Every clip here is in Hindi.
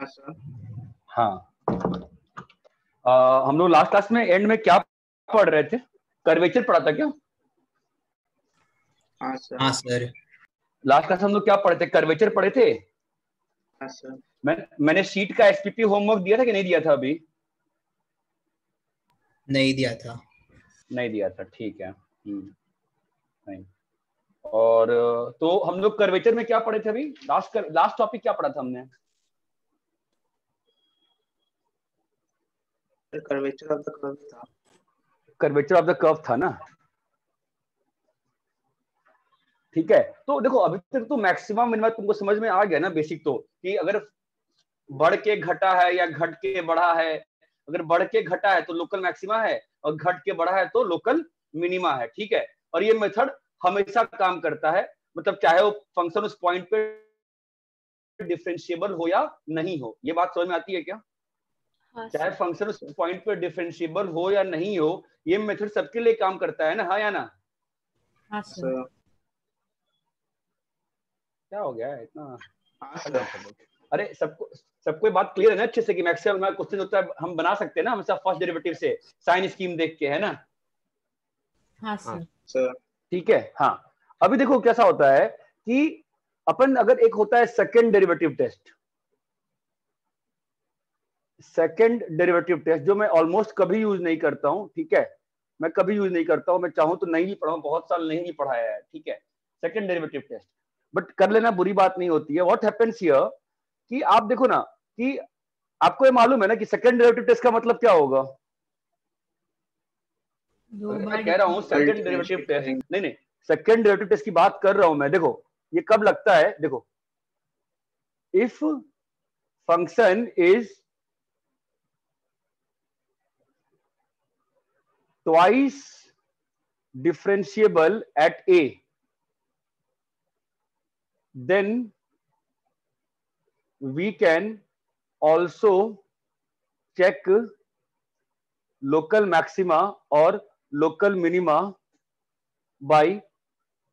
हाँ। हाँ आ, हम लोग लास्ट क्लास में एंड में क्या पढ़ रहे थे? कर्वेचर पढ़ा था क्या? हाँ सर हाँ लास्ट क्लास हम लोग क्या पढ़े थे? कर्वेचर पढ़े थे? हाँ सर मैं मैंने शीट का एसपीपी होमवर्क दिया था कि नहीं दिया था अभी? नहीं दिया था। नहीं दिया था ठीक है। हम्म, नहीं। और तो हम लोग कर्वेचर में क्या पढ़े थे अभी? लास्ट कर, लास्ट टॉपिक क्या पढ़ा था हमने? कर्वेचर ऑफ़ द कर्व था। कर्वेचर ऑफ़ द कर्व था ना? ठीक है? तो देखो, अभी तक तो मैक्सिमम मिनिमम तुमको समझ में आ गया ना बेसिक तो कि अगर बढ़ के घटा है या घट के बढ़ा है, अगर बढ़ के घटा है तो लोकल मैक्सिमा है, और घट के बढ़ा है तो लोकल मिनिमा है, ठीक है? और ये मेथड हमेशा काम करता है मतलब चाहे वो फ़ंक्शन उस पॉइंट पे डिफरेंशिएबल हो या नहीं हो, ये बात समझ में आती है क्या? चाहे सर। फ़ंक्शन उस पॉइंट पे डिफरेंशिएबल हो या नहीं हो ये मेथड सबके लिए काम करता है ना? हाँ या ना? हाँ सर। क्या हो गया इतना हाँ अरे सबको सबको बात क्लियर है ना अच्छे से कि मैक्सिमम क्वेश्चन होता है हम बना सकते हैं ना हमेशा फ़र्स्ट डेरिवेटिव से साइन स्कीम देख के है ना? हाँ सर। सर। ठीक है? हाँ। अभी देखो कैसा होता है कि अपन अगर एक होता है second derivative test second derivative test जो मैं ऑलमोस्ट कभी यूज़ नहीं करता हूँ ठीक है? मैं कभी यूज़ नहीं करता हूँ मैं चाहूँ तो नहीं भी पढ़ाऊं बहुत साल नहीं भी पढ़ाया है ठीक है? सेकंड डेरिवेटिव टेस्ट बट कर लेना बुरी बात नहीं होती है। व्हाट हैपेंस हियर कि आप देखो ना कि आपको ये मालूम है ना कि सेकंड डेरिवेटिव टेस्ट का मतलब क्या होगा? मैं कह रहा हूँ सेकंड डेरिवेटिव टेस्ट नहीं नहीं सेकंड डेरिवेटिव टेस्ट की बात कर रहा हूँ मैं। देखो ये कब लगता है? देखो if function is twice differentiable at a then we can also check local maxima or local minima by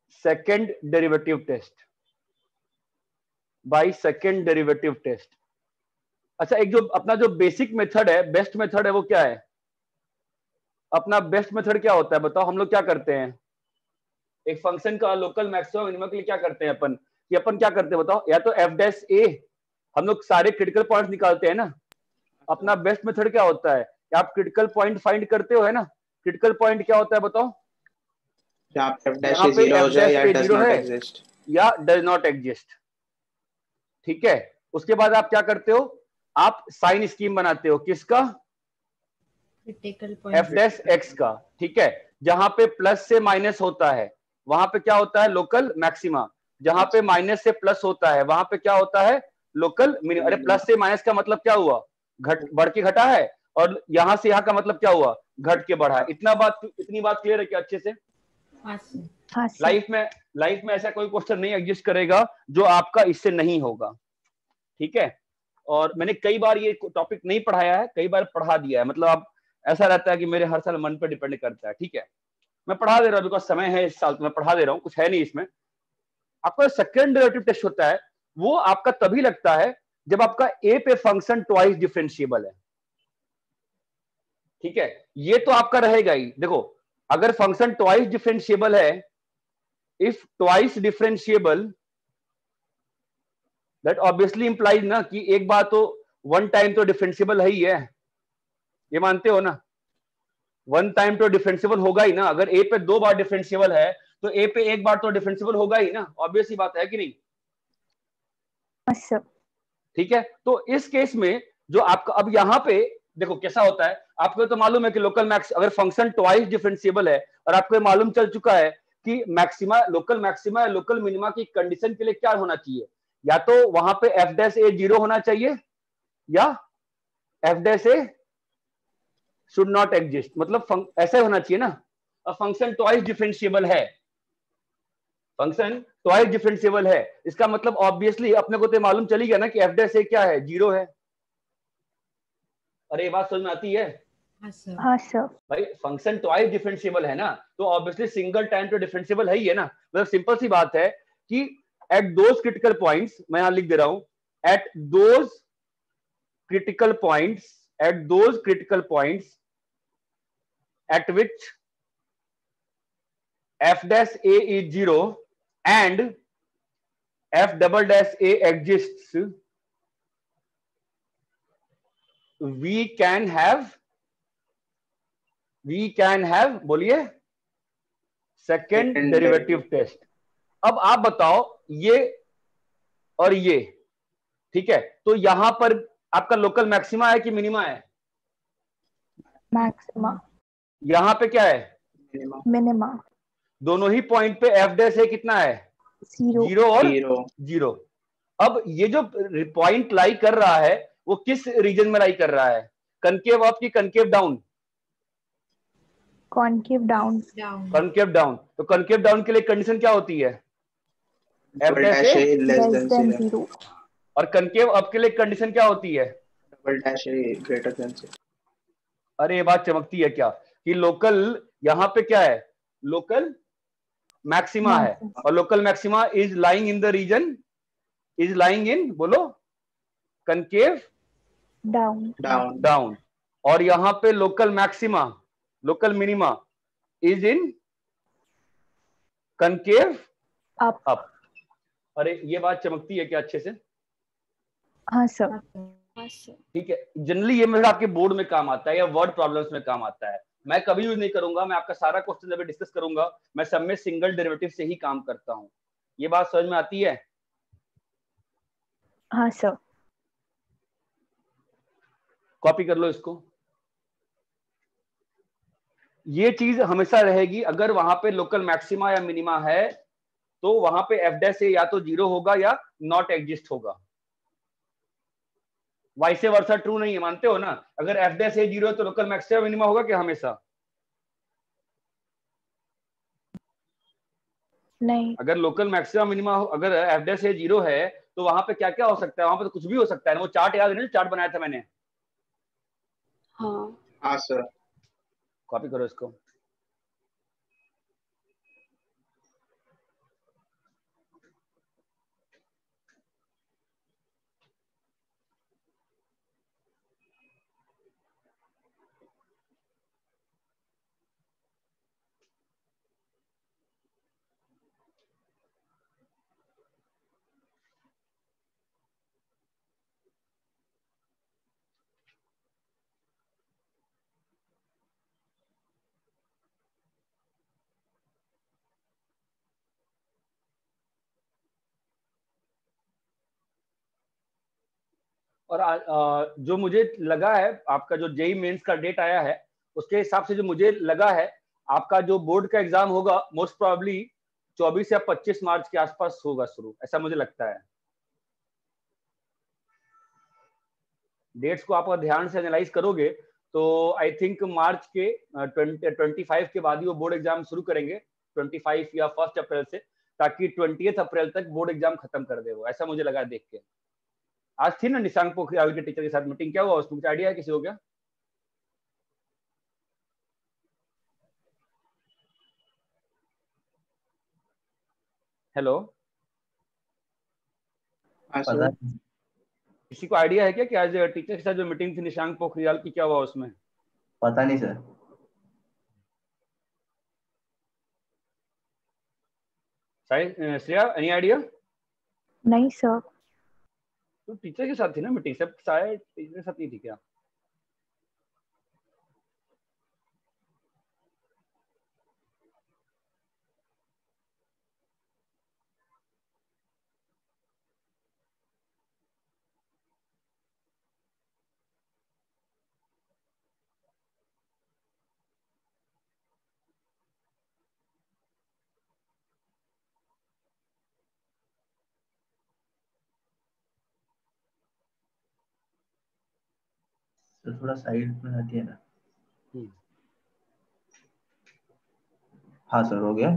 second derivative test by second derivative test अच्छा एक जो अपना जो बेसिक मेथड है बेस्ट मेथड है वो क्या है अपना बेस्ट मेथड क्या होता है? बताओ हम लोग क्या करते हैं? एक फ़ंक्शन का लोकल मैक्सिमम मिनिमम के लिए क्या करते हैं अपन? कि अपन क्या करते हैं बताओ? या तो एफ़ डैश ए हम लोग सारे क्रिटिकल पॉइंट्स निकालते हैं ना? अपना बेस्ट मेथड क्या होता है? आप क्रिटिकल पॉइंट फाइंड करते हो है ना? क्रिटिकल पॉइंट क्या होता है बताओ? हो या डज नॉट। एग्जिस्ट ठीक है? उसके बाद आप क्या करते हो? आप साइन स्कीम बनाते हो। किसका? एफ़ पॉइंट डैश एक्स का ठीक है? जहाँ पे प्लस से माइनस होता है वहाँ पे क्या होता है? लोकल मैक्सिमा जहाँ पे माइनस से प्लस होता है वहाँ पे क्या होता है? लोकल मिनिमम अरे प्लस से माइनस का मतलब क्या हुआ? घट बढ़ के घटा है और यहाँ से यहाँ का मतलब क्या हुआ? घट के बढ़ा है। इतना बात इतनी बात क्लियर है क्या अच्छे से? हाँ सर। हाँ लाइफ में लाइफ में ऐसा कोई क्वेश्चन नहीं एग्जिस्ट करेगा जो आपका इससे नहीं होगा। ठीक है? और मैंने कई बार ये टॉपिक नहीं पढ़ाया है कई बार पढ़ा दिया है। मतलब अब ऐसा रहता है कि मेरे हर साल मन पर डिपेंड करता है, ठीक है? मैं पढ़ा दे रहा हूँ, बिकॉज़ समय है इस साल तो मैं पढ़ा दे रहा हूँ, कुछ है नहीं इसमें। आपका सेकेंड डेरिवेटिव टेस्ट होता है, वो आपका तभी लगता है जब आपका ए पे फ़ंक्शन ट्वाइस डिफरेंशिएबल है। ठीक है? ये तो आपका रहेगा ही। देखो, अगर फ़ंक्शन ट्वाइस डिफरेंशिएबल है if twice differentiable that obviously implies ना कि एक बार तो वन टाइम तो डिफरेंशिएबल है ही है। ये मानते हो ना? वन टाइम तो डिफेंसिबल होगा ही ना। अगर ए पे दो बार डिफरेंशिएबल है तो ए पे एक बार तो डिफेंसिबल होगा ही ना। ऑब्वियस बात है कि नहीं? सर ठीक है? तो इस केस में जो आपका अब यहाँ पे देखो कैसा होता है। आपको तो मालूम है कि लोकल मैक्स अगर फ़ंक्शन ट्वाइस डिफरेंशिएबल है और आपको ये मालूम चल चुका है कि मैक्सिमा लोकल मैक्सिमा या लोकल मिनिमा की कंडीशन के लिए क्या होना चाहिए? या तो वहाँ पे एफ़ डैश ए ज़ीरो होना चाहिए या F dash A should not exist मतलब ऐसा होना चाहिए ना। अ फ़ंक्शन ट्वाइस डिफरेंशिएबल है। फ़ंक्शन ट्वाइस डिफरेंशिएबल है। इसका मतलब ऑब्वियसली अपने को तो मालूम चली गया ना कि एफ़ डैश ए क्या है? ज़ीरो है। अरे बात समझ में आती है? हाँ सर हाँ भाई फ़ंक्शन ट्वाइस डिफरेंशिएबल है ना तो ऑब्वियसली सिंगल टाइम तो डिफरेंशिएबल है ही है ना। मतलब सिंपल सी बात है कि एट दोज क्रिटिकल पॉइंट्स मैं यहाँ लिख दे रहा हूँ at those critical points at those critical points at which f dash a is zero and f double dash a exists we can have we can have बोलिए सेकेंड Second डेरिवेटिव टेस्ट अब आप बताओ ये और ये ठीक है तो यहाँ पर आपका लोकल मैक्सिमा है कि मिनिमा है मैक्सिमा यहाँ पे क्या है? मिनिमम मिनिमा दोनों ही पॉइंट पे एफ़ डैश है कितना है? ज़ीरो ज़ीरो और ज़ीरो अब ये जो पॉइंट लाई कर रहा है वो किस रीजन में लाई कर रहा है? कनकेव अप की concave down concave down down concave down तो कनकेव डाउन के लिए कंडीशन क्या होती है? डबल डैश और कनकेव अप के लिए कंडीशन क्या होती है? डबल डैश ग्रेटर देन अरे ये बात चमकती है क्या? कि लोकल यहाँ पे क्या है? लोकल मैक्सिमा है। और local maxima is lying in the region is lying in बोलो कनकेव डाउन। डाउन। डाउन। और यहाँ पे local maxima local minima is in concave up. Up. अरे ये बात चमकती है क्या अच्छे से? हाँ सर। हाँ सर ठीक है। जनरली ये मेरा आपके बोर्ड में काम आता है या वर्ड प्रॉब्लम्स में काम आता है। मैं कभी यूज़ नहीं करूँगा मैं आपका सारा क्वेश्चन जब डिस्कस करूँगा मैं सब में सिंगल डेरिवेटिव से ही काम करता हूँ। ये बात समझ में आती है? हाँ सर कॉपी कर लो इसको। ये चीज़ हमेशा रहेगी अगर वहाँ पे लोकल मैक्सिमा या मिनिमा है तो वहाँ पे एफ़ डैश से या तो ज़ीरो होगा या नॉट एग्जिस्ट होगा। वाइसे वर्षा ट्रू नहीं है मानते हो ना? अगर एफ़ डैश ए ज़ीरो है तो लोकल मैक्सिमा मिनिमा होगा क्या हमेशा? नहीं। अगर लोकल मैक्सिमा मिनिमा हो अगर एफ़ डैश ए ज़ीरो है तो वहाँ पे क्या क्या हो सकता है? वहाँ पे तो कुछ भी हो सकता है वो चार्ट याद है ना? चार्ट बनाया था मैंने। हाँ। हाँ सर कॉपी करो इसको। और जो मुझे लगा है, आपका जो जेई मेंस का डेट आया है, उसके हिसाब से जो मुझे लगा है, आपका जो बोर्ड का एग्ज़ाम होगा मोस्ट प्रोबेबली 24 या 25 मार्च के आसपास होगा शुरू। ऐसा मुझे लगता है। डेट्स को आप ध्यान से एनालाइज करोगे तो आई थिंक मार्च के ट्वेंटी फाइव के बाद ही वो बोर्ड एग्ज़ाम शुरू करेंगे 25 या फ़र्स्ट अप्रैल से, ताकि ट्वेंटी अप्रैल तक बोर्ड एग्ज़ाम खत्म कर दे वो। ऐसा मुझे लगा देख के। आज थी ना निशांक पोखरियाल के टीचर के साथ मीटिंग क्या हुआ उसमें? कुछ आइडिया है किसी को क्या? हेलो हाँ किसी को आइडिया है क्या कि आज टीचर के साथ जो मीटिंग थी निशांक पोखरियाल की क्या हुआ उसमें? पता नहीं सर। शायद श्रेया एनी आइडिया नहीं सर। तो टीचर के साथ थी ना मीटिंग सब शायद टीचर के साथ नहीं थी क्या? तो थोड़ा साइड में हटिए ना हम्म। हाँ सर हो गया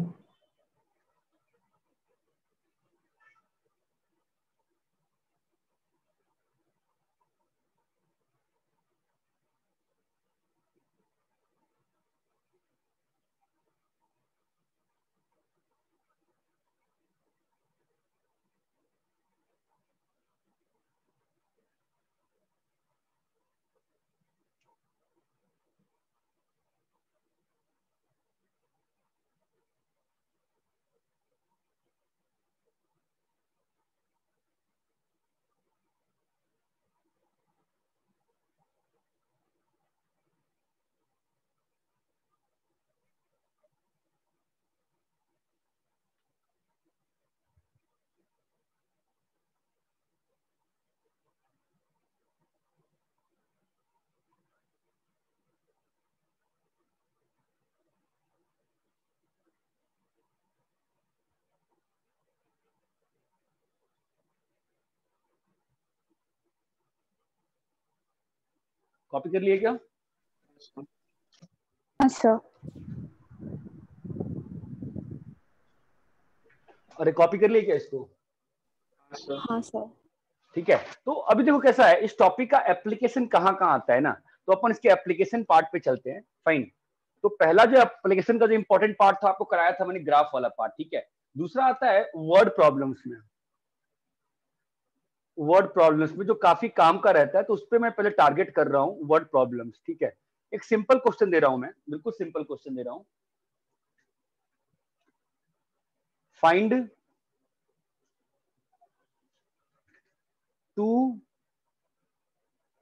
कॉपी कर लिए क्या? हाँ सर अरे कॉपी कर लिए क्या इसको? हाँ हाँ सर ठीक है। तो अभी देखो कैसा है इस टॉपिक का एप्लीकेशन कहाँ कहाँ आता है ना तो अपन इसके एप्लीकेशन पार्ट पे चलते हैं। फाइन तो पहला जो एप्लीकेशन का जो इंपॉर्टेंट पार्ट था आपको कराया था मैंने ग्राफ वाला पार्ट ठीक है। दूसरा आता है वर्ड प्रॉब्लम्स में। वर्ड प्रॉब्लम्स में जो काफ़ी काम का रहता है तो उस पर मैं पहले टारगेट कर रहा हूँ वर्ड प्रॉब्लम्स ठीक है? एक सिंपल क्वेश्चन दे रहा हूँ मैं, बिल्कुल सिंपल क्वेश्चन दे रहा हूँ। Find two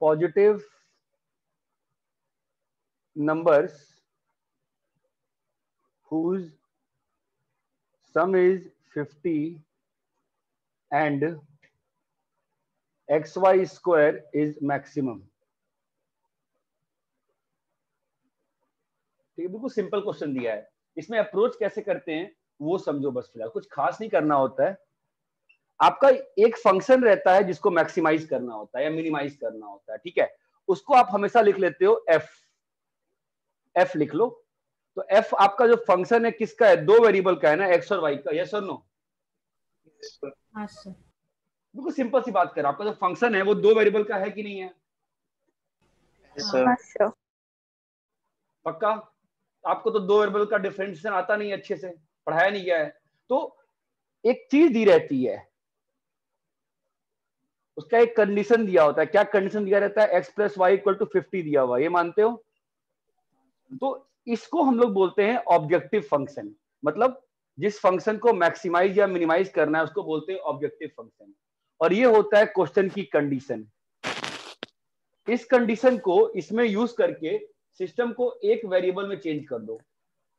positive numbers whose sum is 50 and xy square is maximum. ठीक है बिल्कुल सिंपल क्वेश्चन दिया है। इसमें अप्रोच कैसे करते हैं वो समझो बस फ़िलहाल। कुछ खास नहीं करना होता है। आपका एक फ़ंक्शन रहता है जिसको मैक्सिमाइज करना होता है या मिनिमाइज करना होता है ठीक है? उसको आप हमेशा लिख लेते हो एफ़ एफ़ लिख लो। तो एफ़ आपका जो फ़ंक्शन है किसका है? दो वेरिएबल का है ना एक्स और वाई का। यस और नो Yes, sir. हाँ सर बिल्कुल सिंपल सी बात कर आपका जो फ़ंक्शन है वो दो वेरिएबल का है कि नहीं है? Yes. हाँ पक्का? आपको तो दो वेरिएबल का डिफरेंशिएशन आता नहीं अच्छे से पढ़ाया नहीं गया है। तो एक चीज़ दी रहती है उसका एक कंडीशन दिया होता है। क्या कंडीशन दिया रहता है? X plus y equal to fifty दिया हुआ ये मानते हो? तो इसको हम लोग बोलते हैं ऑब्जेक्टिव फ़ंक्शन मतलब जिस फ़ंक्शन को मैक्सिमाइज या मिनिमाइज करना है उसको बोलते हैं ऑब्जेक्टिव फ़ंक्शन और ये होता है क्वेश्चन की कंडीशन इस कंडीशन को इसमें यूज़ करके सिस्टम को एक वेरिएबल में चेंज कर दो।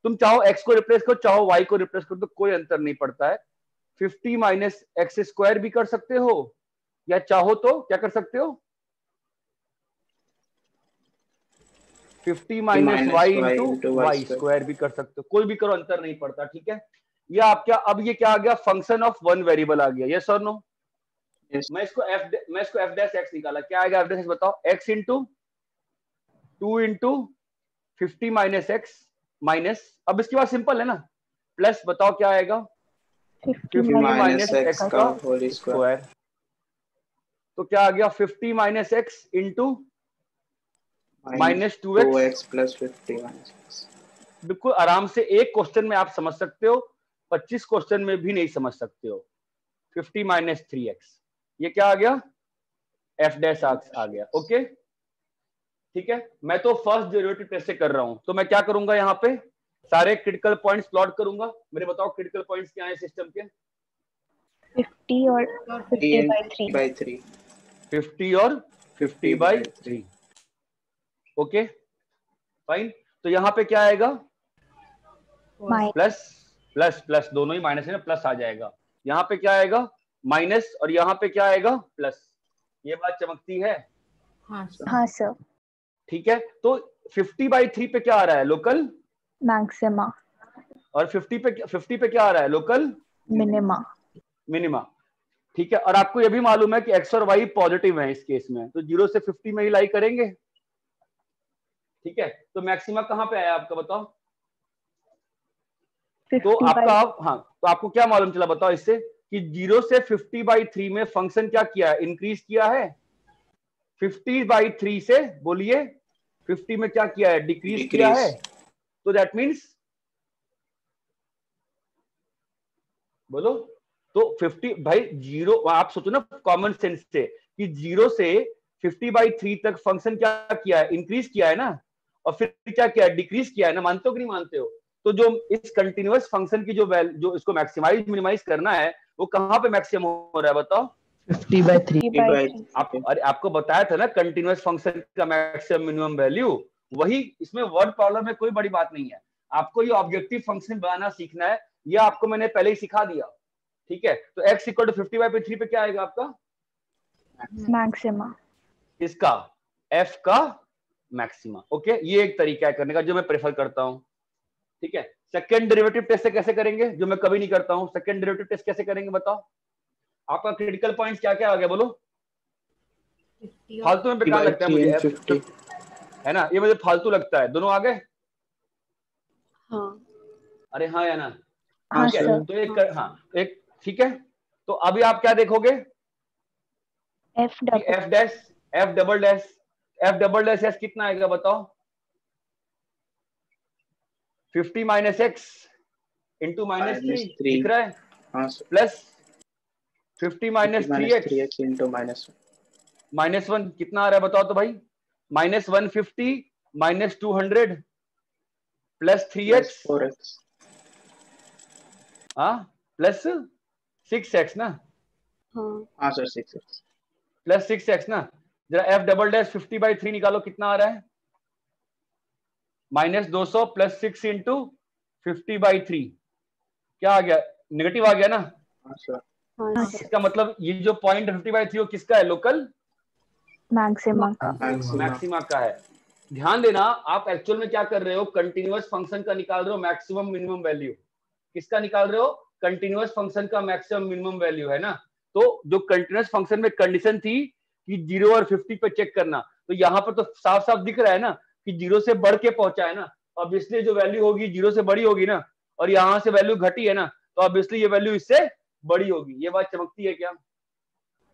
तुम चाहो एक्स को रिप्लेस करो चाहो वाई को रिप्लेस करो तो कोई अंतर नहीं पड़ता है। फिफ्टी माइनस एक्स स्क्वायर भी कर सकते हो या चाहो तो क्या कर सकते हो? Fifty minus y into y square भी कर सकते हो। कोई भी करो अंतर नहीं पड़ता ठीक है? या आप क्या अब ये क्या आ गया? फ़ंक्शन ऑफ़ वन वेरिएबल आ गया। यस और नो Yes. मैं इसको एफ़ मैं इसको एफ़ डैश एक्स निकाला। क्या आएगा एफ़ डैश बताओ? X into two into fifty minus x minus अब इसके बाद सिंपल है ना? प्लस बताओ क्या आएगा? फिफ्टी माइनस का स्क्वायर तो क्या आ गया? Fifty minus x into minus two x 2x plus 50 minus बिल्कुल आराम से एक क्वेश्चन में आप समझ सकते हो पच्चीस क्वेश्चन में भी नहीं समझ सकते हो। फिफ्टी माइनस थ्री एक्स ये क्या आ गया? एफ़ डैश आ गया। ओके ठीक है? मैं तो फ़र्स्ट डेरिवेटिव टेस्ट से कर रहा हूँ। तो मैं क्या करूँगा यहाँ पे? सारे क्रिटिकल पॉइंट्स प्लॉट करूँगा। मेरे बताओ क्रिटिकल पॉइंट्स क्या है सिस्टम के? फिफ्टी और fifty and by three 3. Fifty और fifty by three okay fine तो यहाँ पे क्या आएगा? प्लस प्लस प्लस दोनों ही माइनस है ना? प्लस आ जाएगा। यहाँ पे क्या आएगा? माइनस और यहाँ पे क्या आएगा? प्लस। ये बात चमकती है? हाँ सर हाँ सर ठीक है? तो 50 बाई थ्री पे क्या आ रहा है? लोकल मैक्सिमा और 50 पे 50 पे क्या आ रहा है? लोकल मिनिमा मिनिमा ठीक है? और आपको ये भी मालूम है कि एक्स और वाई पॉजिटिव है इस केस में। तो ज़ीरो से 50 में ही लाई करेंगे। ठीक है? तो मैक्सिमा कहाँ पे आया आपका बताओ? तो फिफ्टी आपका बाई हाँ तो आपको क्या मालूम चला बताओ इससे? कि ज़ीरो से 50 बाई थ्री में फ़ंक्शन क्या किया है? इंक्रीज किया है। 50 बाई थ्री से बोलिए 50 में क्या किया है? डिक्रीज किया है। तो दैट मीन्स बोलो तो 50 भाई ज़ीरो आप सोचो ना कॉमन सेंस से कि ज़ीरो से 50 बाई थ्री तक फ़ंक्शन क्या किया है? इंक्रीज किया है ना? और फिर क्या किया है? डिक्रीज किया है ना? मानते हो कि नहीं मानते हो? तो जो इस कंटिन्यूअस फ़ंक्शन की जो वैल जो इसको मैक्सिमाइज मिनिमाइज करना है वो कहाँ पे मैक्सिमम हो रहा है बताओ? फिफ्टी बाई थ्री आप अरे आपको बताया था ना कंटिन्यूअस फ़ंक्शन का मैक्सिमम मिनिमम वैल्यू वही इसमें वर्ड प्रॉब्लम में कोई बड़ी बात नहीं है। आपको ये ऑब्जेक्टिव फ़ंक्शन बनाना सीखना है ये आपको मैंने पहले ही सिखा दिया। ठीक है? तो x equal to fifty by three पे क्या आएगा आपका? मैक्सिमा इसका f का मैक्सिमा ओके ये एक तरीका है करने का जो मैं प्रेफर करता हूँ। ठीक है? सेकेंड डेरिवेटिव टेस्ट से कैसे करेंगे? जो मैं कभी नहीं करता हूँ। सेकेंड डेरिवेटिव टेस्ट कैसे करेंगे बताओ? आपका क्रिटिकल पॉइंट क्या क्या आ गया बोलो? फालतू में बेकार लगता है मुझे। है ना? ये मुझे फालतू लगता है। दोनों आ गए? हाँ। अरे हाँ या ना? हाँ है तो एक कर, हाँ एक ठीक है? तो अभी आप क्या देखोगे? F double f dash f double dash f double dash s कितना आएगा बताओ? 50 minus x into minus three दिख रहा है? हाँ plus 50 minus three x. X into minus minus one कितना आ रहा है बताओ तो भाई। Minus one fifty minus two hundred plus three x. Four x. हाँ प्लस सिक्स एक्स ना? हाँ। हाँ sir six x. Plus six x ना? जरा f double dash fifty by three निकालो कितना आ रहा है? माइनस दो सौ plus six into fifty by three. क्या आ गया? नेगेटिव आ गया ना? हाँ सर हाँ हाँ इसका मतलब ये जो पॉइंट फिफ्टी बाई थ्री वो किसका है? लोकल मैक्सिमा मैक्सिमा मैक्सिमा का है। ध्यान देना आप एक्चुअल में क्या कर रहे हो? कंटिन्यूस फ़ंक्शन का निकाल रहे हो मैक्सिमम मिनिमम वैल्यू किसका निकाल रहे हो? कंटिन्यूस फ़ंक्शन का मैक्सिमम मिनिमम वैल्यू है ना? तो जो कंटिन्यूस फ़ंक्शन में कंडीशन थी कि ज़ीरो और फिफ्टी पे चेक करना तो यहाँ पर तो साफ़ साफ़ दिख रहा है ना? कि ज़ीरो से बढ़ के पहुँचा है ना ऑब्वियसली जो वैल्यू होगी ज़ीरो से बड़ी होगी ना और यहाँ से वैल्यू घटी है ना तो ऑब्वियसली ये वैल्यू इससे बड़ी होगी। ये बात चमकती है क्या?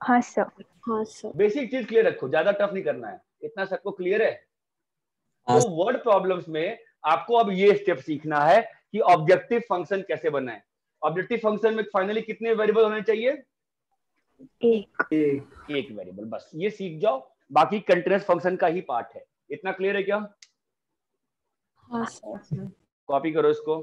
हाँ सर हाँ सर बेसिक चीज़ क्लियर रखो ज़्यादा टफ नहीं करना है। इतना सबको क्लियर है? हाँ। तो वर्ड प्रॉब्लम्स में आपको अब ये स्टेप सीखना है कि ऑब्जेक्टिव फ़ंक्शन कैसे बनाए ऑब्जेक्टिव फ़ंक्शन में फाइनली कितने वेरिएबल होने चाहिए? एक। एक। वेरिएबल बस। ये सीख जाओ। बाकी कंटिन्यूस फ़ंक्शन का ही पार्ट है। इतना क्लियर है क्या? हाँ कॉपी करो इसको।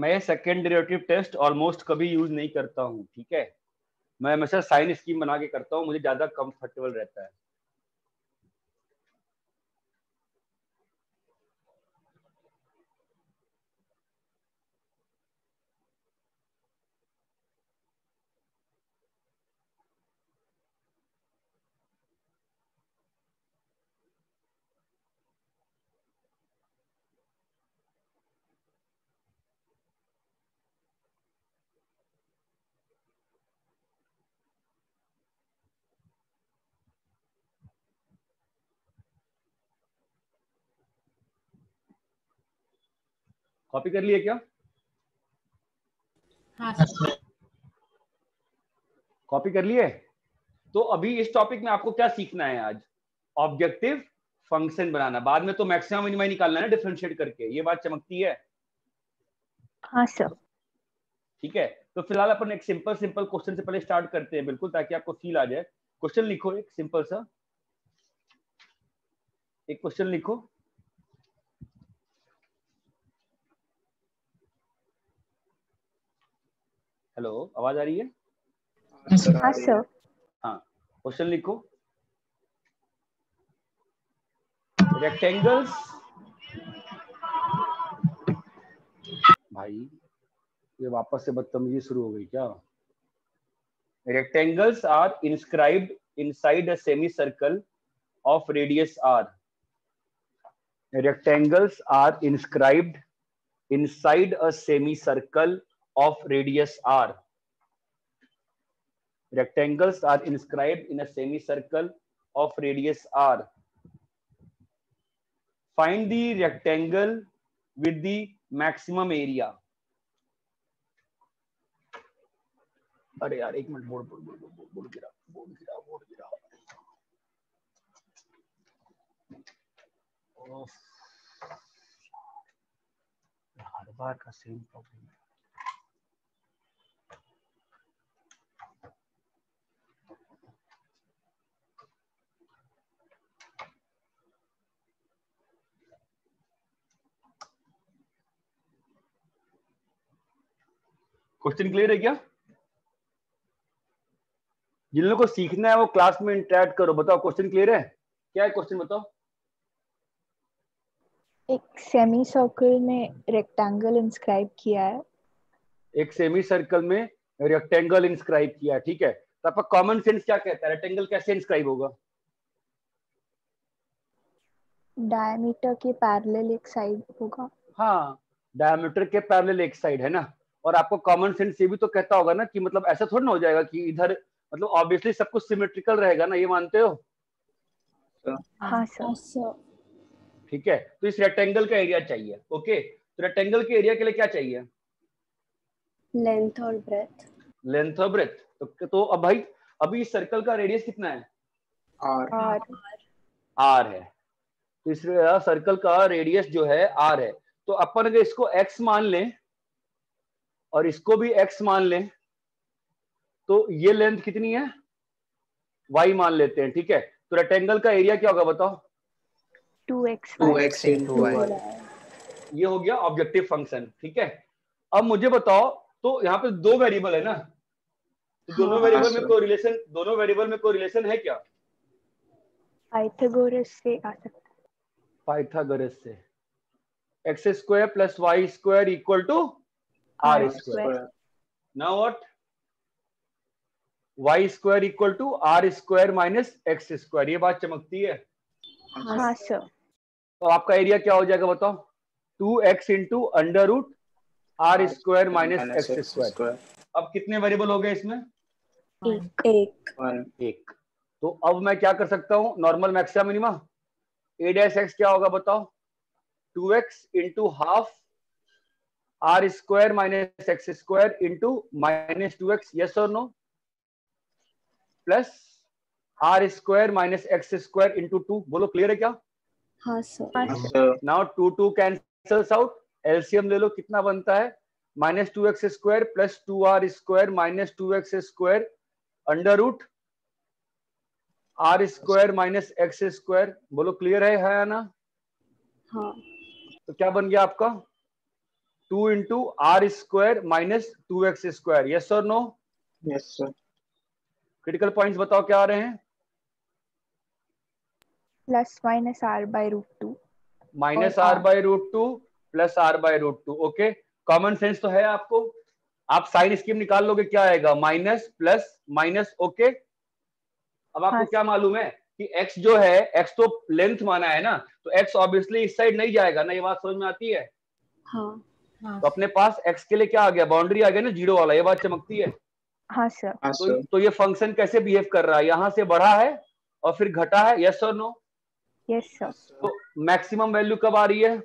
मैं सेकेंड डेरिवेटिव टेस्ट ऑलमोस्ट कभी यूज़ नहीं करता हूँ, ठीक है? मैं हमेशा साइन स्कीम बना के करता हूँ, मुझे ज़्यादा कंफर्टेबल रहता है। कॉपी कर लिए क्या? हाँ कॉपी कर लिए? तो अभी इस टॉपिक में आपको क्या सीखना है आज? ऑब्जेक्टिव फ़ंक्शन बनाना। बाद में तो मैक्सिमम मिनिमम निकालना है ना डिफरेंशिएट करके। ये बात चमकती है? हाँ सर ठीक है? तो फ़िलहाल अपन एक सिंपल सिंपल क्वेश्चन से पहले स्टार्ट करते हैं बिल्कुल ताकि आपको फील आ जाए। क्वेश्चन लिखो एक सिंपल सा। एक क्वेश्चन लिखो। हेलो आवाज़ आ रही है? हाँ सर हाँ है। क्वेश्चन लिखो। रेक्टेंगल्स भाई ये वापस से बदतमीजी शुरू हो गई क्या? Rectangles are inscribed inside a semicircle of radius r. Rectangles are inscribed inside a semicircle of radius r. Rectangles are inscribed in a semicircle of radius r. Find the rectangle with the maximum area. अरे यार एक minute board board board board board गिरा बोर्ड गिरा बोर्ड गिरा हर बार का सेम प्रॉब्लम क्वेश्चन क्लियर है क्या? जिन लोगों को सीखना है वो क्लास में इंटरेक्ट करो। बताओ क्वेश्चन क्लियर है? क्या है क्वेश्चन बताओ? एक सेमी सर्कल में रेक्टेंगल इंस्क्राइब किया है। एक सेमी सर्कल में रेक्टेंगल इंस्क्राइब किया है ठीक है? तो आपका कॉमन सेंस क्या कहता है? रेक्टेंगल कैसे इंस्क्राइब होगा? डायमीटर के पैरेलल एक साइड होगा। हाँ डायमीटर के पैरेलल एक साइड है ना? और आपको कॉमन सेंस ये भी तो कहता होगा ना कि मतलब ऐसा थोड़ा ना हो जाएगा कि इधर मतलब ऑब्वियसली सब कुछ सिमेट्रिकल रहेगा ना ये मानते हो? हाँ सर हाँ ठीक है? तो इस रेक्टेंगल का एरिया चाहिए ओके तो रेक्टेंगल के एरिया के लिए क्या चाहिए? लेंथ और ब्रेथ लेंथ और ब्रेथ तो, तो अब भाई अभी इस सर्कल का रेडियस कितना है? और और आर है। तो इस सर्कल का रेडियस जो है आर है। तो अपन अगर इसको एक्स मान लें और इसको भी एक्स मान लें तो ये लेंथ कितनी है? वाई मान लेते हैं ठीक है? तो रेक्टेंगल का एरिया क्या होगा बताओ? Two x two x into ये हो गया ऑब्जेक्टिव फ़ंक्शन ठीक है? अब मुझे बताओ तो यहाँ पे दो वेरिएबल है ना? तो दोनों हाँ, वेरिएबल में कोई रिलेशन दोनों वेरिएबल में कोई रिलेशन है क्या? पाइथागोरस से आ सकता है। पाइथागोरस से। X square plus y square equal to r R square square. now what? Y square equal to r square minus x square. ये बात चमकती है। हाँ सर तो आपका एरिया क्या हो जाएगा बताओ? Two x into under root r square minus x square अब कितने वेरिएबल हो गए इसमें? एक एक। एक। तो अब मैं क्या कर सकता हूँ? Normal maxima minima a dash x क्या होगा बताओ? Two x into half r square minus x square into minus two x yes और no plus r square minus x square into two बोलो क्लियर है क्या? हाँ sir now two two cancels out LCM ले लो कितना बनता है? Minus two x square plus two r square minus two x square under root r square minus x square बोलो क्लियर है है ना? हाँ। तो क्या बन गया आपका? Two into r square minus two x square. Yes और no yes sir critical points बताओ क्या आ रहे हैं? Plus minus r by root two minus r by root two plus r by root two okay common sense तो है आपको? आप साइन स्कीम निकाल लोगे क्या आएगा? माइनस प्लस माइनस ओके अब आपको हाँ। क्या मालूम है कि x जो है x तो लेंथ माना है ना? तो x ऑब्वियसली इस साइड नहीं जाएगा ना ये बात समझ में आती है? हाँ। तो अपने पास x के लिए क्या आ गया? बाउंड्री आ गया ना ज़ीरो वाला ये बात चमकती है। हाँ सर हाँ तो, तो ये फ़ंक्शन कैसे बिहेव कर रहा है? यहाँ से बढ़ा है और फिर घटा है? यस और नो यस सर तो मैक्सिमम वैल्यू कब आ रही है?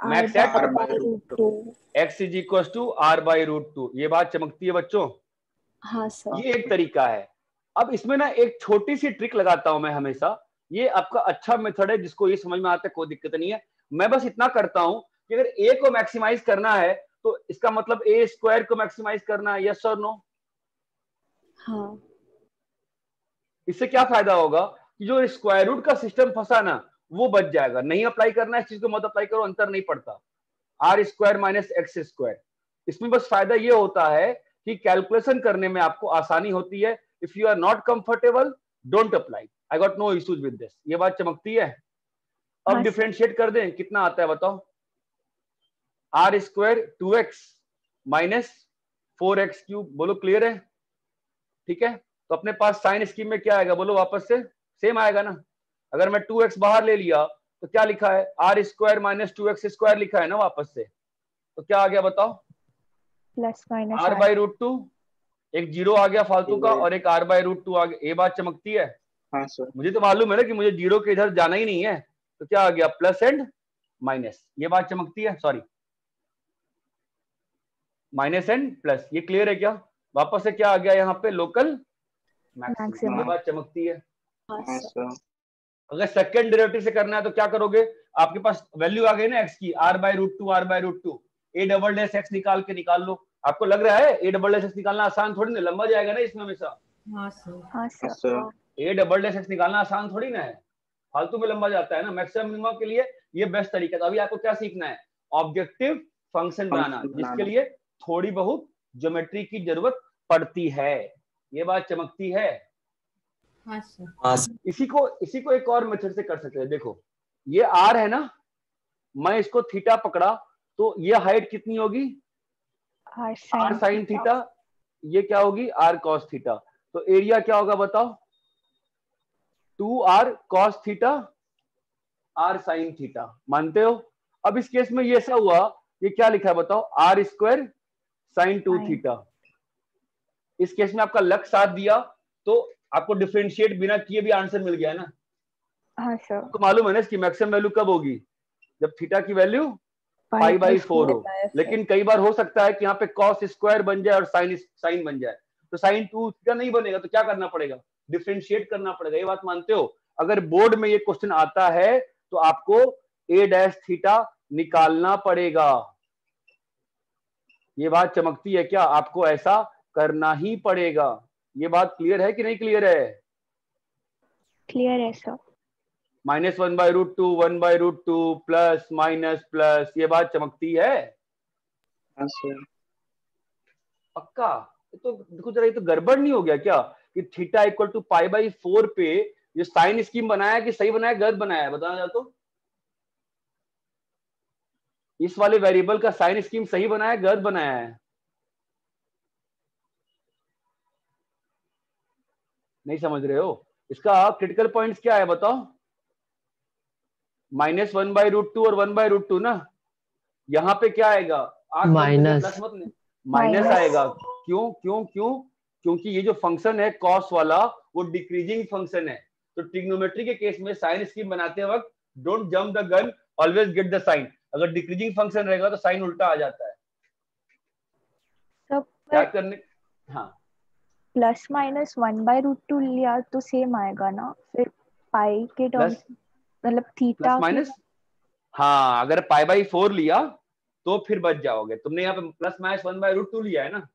Max at R by root two x is equal to r by root two ये बात चमकती है बच्चों? हाँ सर ये एक तरीका है। अब इसमें ना एक छोटी सी ट्रिक लगाता हूँ मैं हमेशा। ये आपका अच्छा मेथड है जिसको ये समझ में आता है कोई दिक्कत नहीं है। मैं बस इतना करता हूँ कि अगर ए को मैक्सिमाइज करना है तो इसका मतलब ए स्क्वायर को मैक्सिमाइज करना है यस और नो हाँ। इससे क्या फ़ायदा होगा कि जो स्क्वायर रूट का सिस्टम फंसा ना वो बच जाएगा। नहीं अप्लाई करना इस चीज़ को मत अप्लाई करो अंतर नहीं पड़ता। R square minus x square इसमें बस फ़ायदा ये होता है कि कैलकुलेशन करने में आपको आसानी होती है। If you are not comfortable don't apply I got no issues with this ये बात चमकती है? अब डिफ्रेंशिएट कर दें। कितना आता है बताओ? R square two x minus four x cube बोलो क्लियर है? ठीक है? तो अपने पास साइन स्कीम में क्या आएगा? बोलो वापस से सेम आएगा ना? अगर मैं टू एक्स बाहर ले लिया तो क्या लिखा है? R square minus two x square लिखा है ना वापस से? तो क्या आ गया बताओ? Plus minus r by root two एक ज़ीरो आ गया फालतू का और एक आर बाई रूट टू आ गया। ये बात चमकती है? हाँ सर मुझे तो मालूम है ना कि मुझे ज़ीरो के इधर जाना ही नहीं है। तो क्या आ गया? प्लस एंड माइनस ये बात चमकती है? सॉरी माइनस एंड प्लस ये क्लियर है क्या? वापस से क्या आ गया यहाँ पे? लोकल? मैक्सिमम बात चमकती है। हाँ हाँ अगर सेकंड डेरिवेटिव से करना है तो क्या करोगे? आपके पास वैल्यू आ गई ना एक्स की। R by root two r by root two a double dash x निकाल के निकाल लो। आपको लग रहा है ए डबल डेस एक्स निकालना आसान थोड़ी ना? लंबा जाएगा ना इसमें हमेशा? हाँ सर। हाँ हाँ sir. Sir. A double dash x निकालना आसान थोड़ी ना है। फालतू में लंबा जाता है ना? मैक्सिमम मिनिमम के लिए ये बेस्ट तरीका है तो अभी आपको क्या सीखना है? ऑब्जेक्टिव फ़ंक्शन बनाना। जिसके लिए थोड़ी बहुत ज्योमेट्री की ज़रूरत पड़ती है। ये बात चमकती है। हाँ सर हाँ इसी को इसी को एक और मेथड से कर सकते हैं। देखो ये आर है ना? मैं इसको थीटा पकड़ा तो ये हाइट कितनी होगी? आर आर साइन थीटा ये क्या होगी? आर कॉस थीटा तो एरिया क्या होगा बताओ? Two r cos theta r sine theta मानते हो? अब इस केस में ये ऐसा हुआ ये क्या लिखा है बताओ? R square sine two theta. इस केस में आपका लक साथ दिया तो आपको डिफरेंशिएट बिना किए भी आंसर मिल गया है ना? हाँ सर आपको मालूम है ना इसकी मैक्सिमम वैल्यू कब होगी? जब थीटा की वैल्यू पाई बाई फोर हो। लेकिन कई बार हो सकता है कि यहाँ पे कॉस स्क्वायर बन जाए और साइन साइन बन जाए। तो साइन टू का नहीं बनेगा तो क्या करना पड़ेगा? डिफ्रेंशिएट करना पड़ेगा ये बात मानते हो? अगर बोर्ड में ये क्वेश्चन आता है तो आपको ए डैश थीटा निकालना पड़ेगा। ये बात चमकती है क्या? आपको ऐसा करना ही पड़ेगा। ये बात क्लियर है कि नहीं क्लियर है? क्लियर है sir minus one by root two one by root two plus minus plus ये बात चमकती है? हाँ पक्का? तो देखो जरा ये तो गड़बड़ नहीं हो गया क्या? कि theta equal to pi by four पे ये साइन स्कीम बनाया कि सही बनाया गलत बनाया? बताना चाह तो इस वाले वेरिएबल का साइन स्कीम सही बनाया गलत बनाया है? नहीं समझ रहे हो? इसका क्रिटिकल पॉइंट्स क्या है बताओ? Minus one by root two और वन बाई रूट टू ना? यहाँ पे क्या आएगा. प्लस मत माइनस आएगा। क्यों क्यों क्यों? क्योंकि ये जो फ़ंक्शन है कॉस वाला वो डिक्रीजिंग फ़ंक्शन है। तो ट्रिग्नोमेट्री के केस में साइन स्कीम बनाते वक्त don't jump the gun always get the sign अगर डिक्रीजिंग फ़ंक्शन रहेगा तो साइन उल्टा आ जाता है। करने हाँ। Plus minus one by root two लिया तो सेम आएगा ना? फिर पाई के टर्म्स मतलब थीटा माइनस हाँ अगर पाई बाई फोर लिया तो फिर बच जाओगे। तुमने यहाँ पे plus minus one by root two लिया है ना?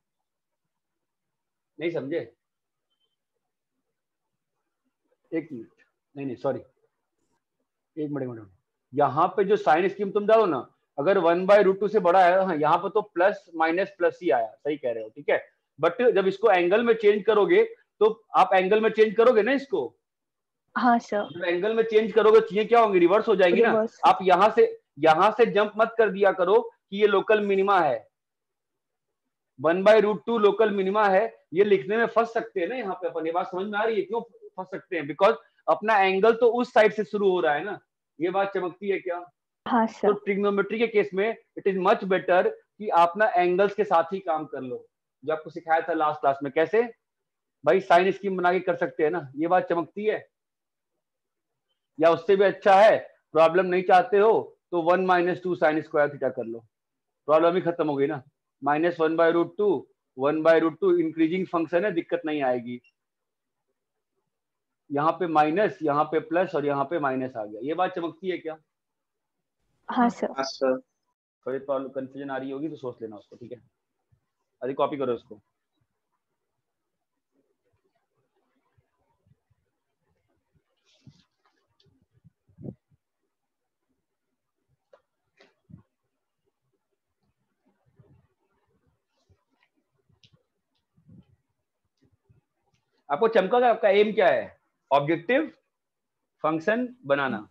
नहीं समझे? एक मिनट। नहीं नहीं सॉरी एक मिनट मिनट। यहाँ पे जो साइन स्कीम तुम डालो ना अगर वन बाय रूट टू से बड़ा है हाँ यहाँ पे तो प्लस माइनस प्लस ही आया सही कह रहे हो ठीक है? बट जब इसको एंगल में चेंज करोगे तो आप एंगल में चेंज करोगे ना इसको? हाँ सर जब एंगल में चेंज करोगे चीज़ें क्या होंगी? रिवर्स हो जाएँगी ना? आप यहाँ से यहाँ से जंप मत कर दिया करो कि ये लोकल मिनिमा है। One by root two local minima है ये लिखने में फंस सकते हैं ना यहाँ पे अपन ये बात समझ में आ रही है? क्यों फंस सकते हैं? बिकॉज़ अपना एंगल तो उस साइड से शुरू हो रहा है ना। ये बात चमकती है क्या? हाँ तो ट्रिग्नोमेट्री के केस में इट इज़ मच बेटर कि आप ना एंगल्स के साथ ही काम कर लो। जो आपको सिखाया था लास्ट क्लास में। कैसे? भाई साइन स्कीम बना के कर सकते हैं ना। ये बात चमकती है? या उससे भी अच्छा है प्रॉब्लम नहीं चाहते हो तो one minus two sine square theta कर लो। प्रॉब्लम ही खत्म हो गई ना। Minus one by root two one by root two increasing function है दिक्कत नहीं आएगी। यहाँ पे माइनस यहाँ पे प्लस और यहाँ पे माइनस आ गया। ये बात चमकती है क्या? हाँ सर हाँ सर थोड़ी कंफ्यूजन आ रही होगी तो सोच लेना उसको ठीक है? अरे कॉपी करो उसको आपको चमका का आपका एम क्या है? ऑब्जेक्टिव फ़ंक्शन बनाना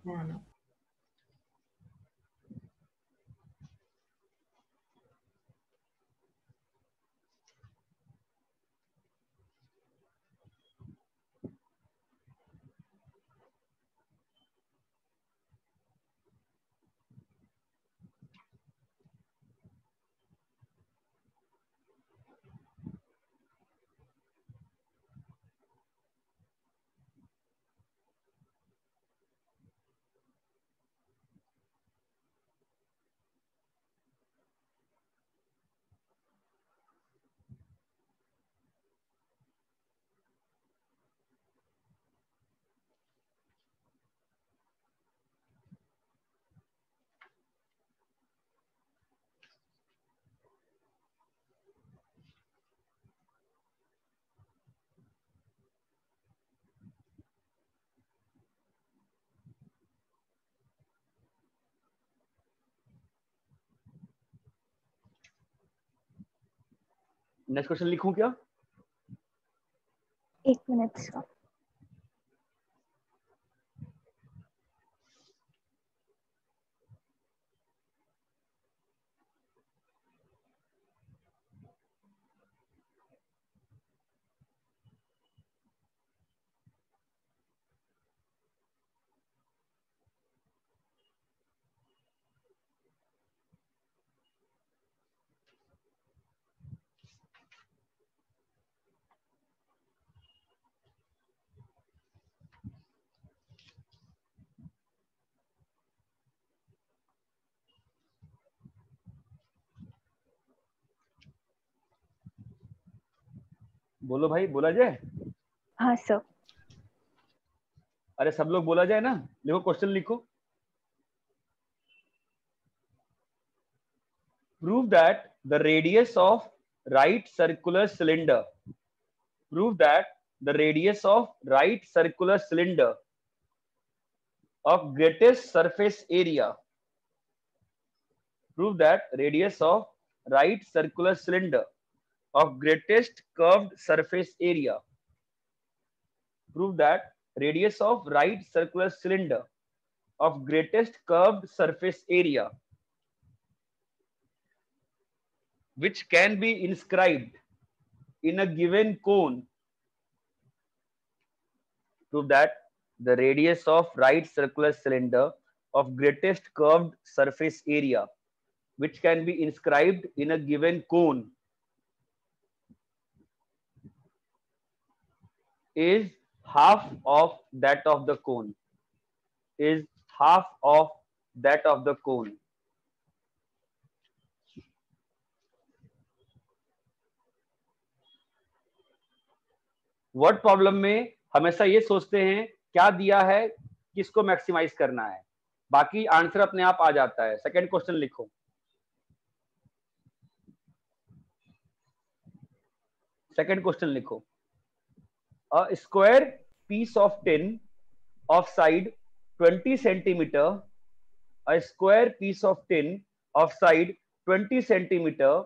नेक्स्ट क्वेश्चन लिखूं क्या? एक मिनट बोलो भाई बोला जाए? हाँ सर अरे सब लोग बोला जाए ना? लिखो क्वेश्चन लिखो. Prove that the radius of right circular cylinder prove that the radius of right circular cylinder of greatest surface area. Prove that radius of right circular cylinder. Of greatest curved surface area. Prove that. Radius of right circular cylinder of greatest curved surface area which can be inscribed in a given cone. Prove that. The radius of right circular cylinder of greatest curved surface area which can be inscribed in a given cone is half of that of the cone. Is half of that of the cone. Word problem में हमेशा ये सोचते हैं, क्या दिया है, किसको मैक्सिमाइज करना है? बाकी आंसर अपने आप आ जाता है। सेकंड क्वेश्चन लिखो। सेकंड क्वेश्चन लिखो। A square piece of tin of side 20 centimetre a square piece of tin of side 20 centimetre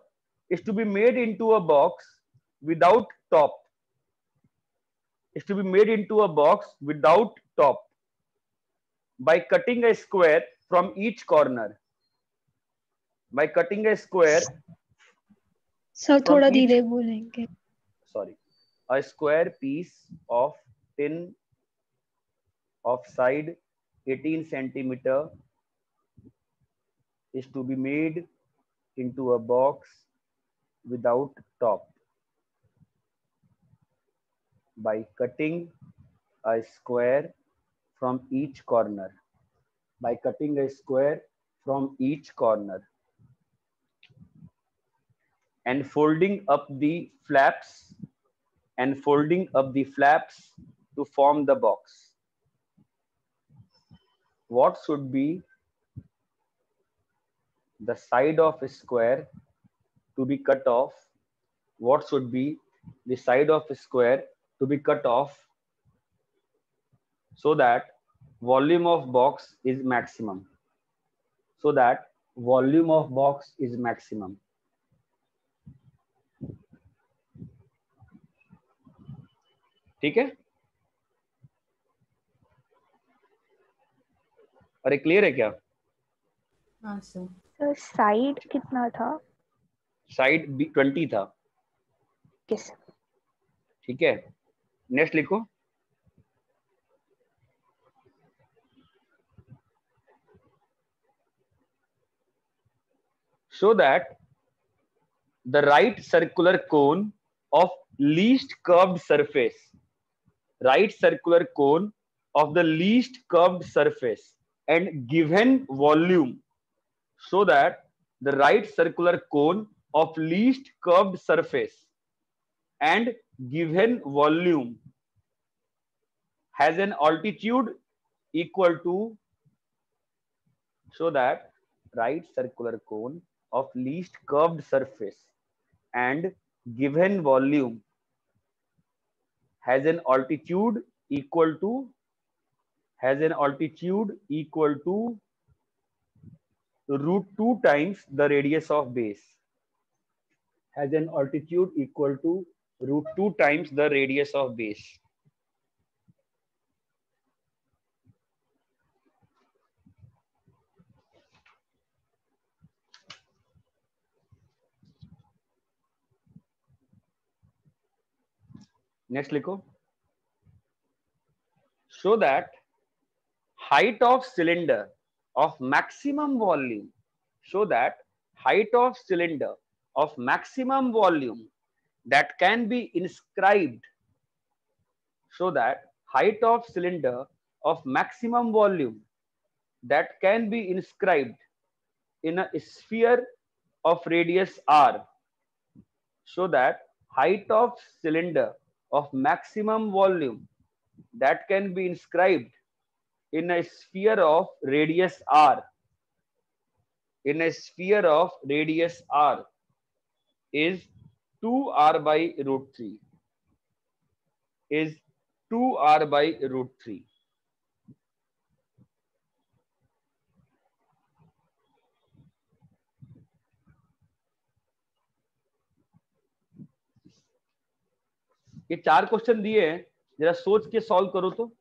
is to be made into a box without top is to be made into a box without top by cutting a square from each corner by cutting a square sir थोड़ा each- धीरे बोलेंगे sorry a square piece of tin of side 18 centimeter is to be made into a box without top. By cutting a square from each corner. By cutting a square from each corner. And folding up the flaps and folding up the flaps to form the box. What should be the side of a square to be cut off? What should be the side of a square to be cut off so that volume of box is maximum? So that volume of box is maximum. ठीक है? अरे क्लियर है क्या? हाँ, सर साइड कितना था? साइड ट्वेंटी था। Yes, ठीक है? नेक्स्ट लिखो। So that the right circular cone of least curved surface right circular cone of the least curved surface and given volume so that the right circular cone of least curved surface and given volume has an altitude equal to so that right circular cone of least curved surface and given volume has an altitude equal to has an altitude equal to root 2 times the radius of base has an altitude equal to root 2 times the radius of base. Next लिखो. So that height of cylinder of maximum volume. So that height of cylinder of maximum volume that can be inscribed. So that height of cylinder of maximum volume that can be inscribed in a sphere of radius r. So that height of cylinder of maximum volume that can be inscribed in a sphere of radius r in a sphere of radius r is 2r by root 3 is 2r by root 3 ये चार क्वेश्चन दिए हैं जरा सोच के सॉल्व करो तो।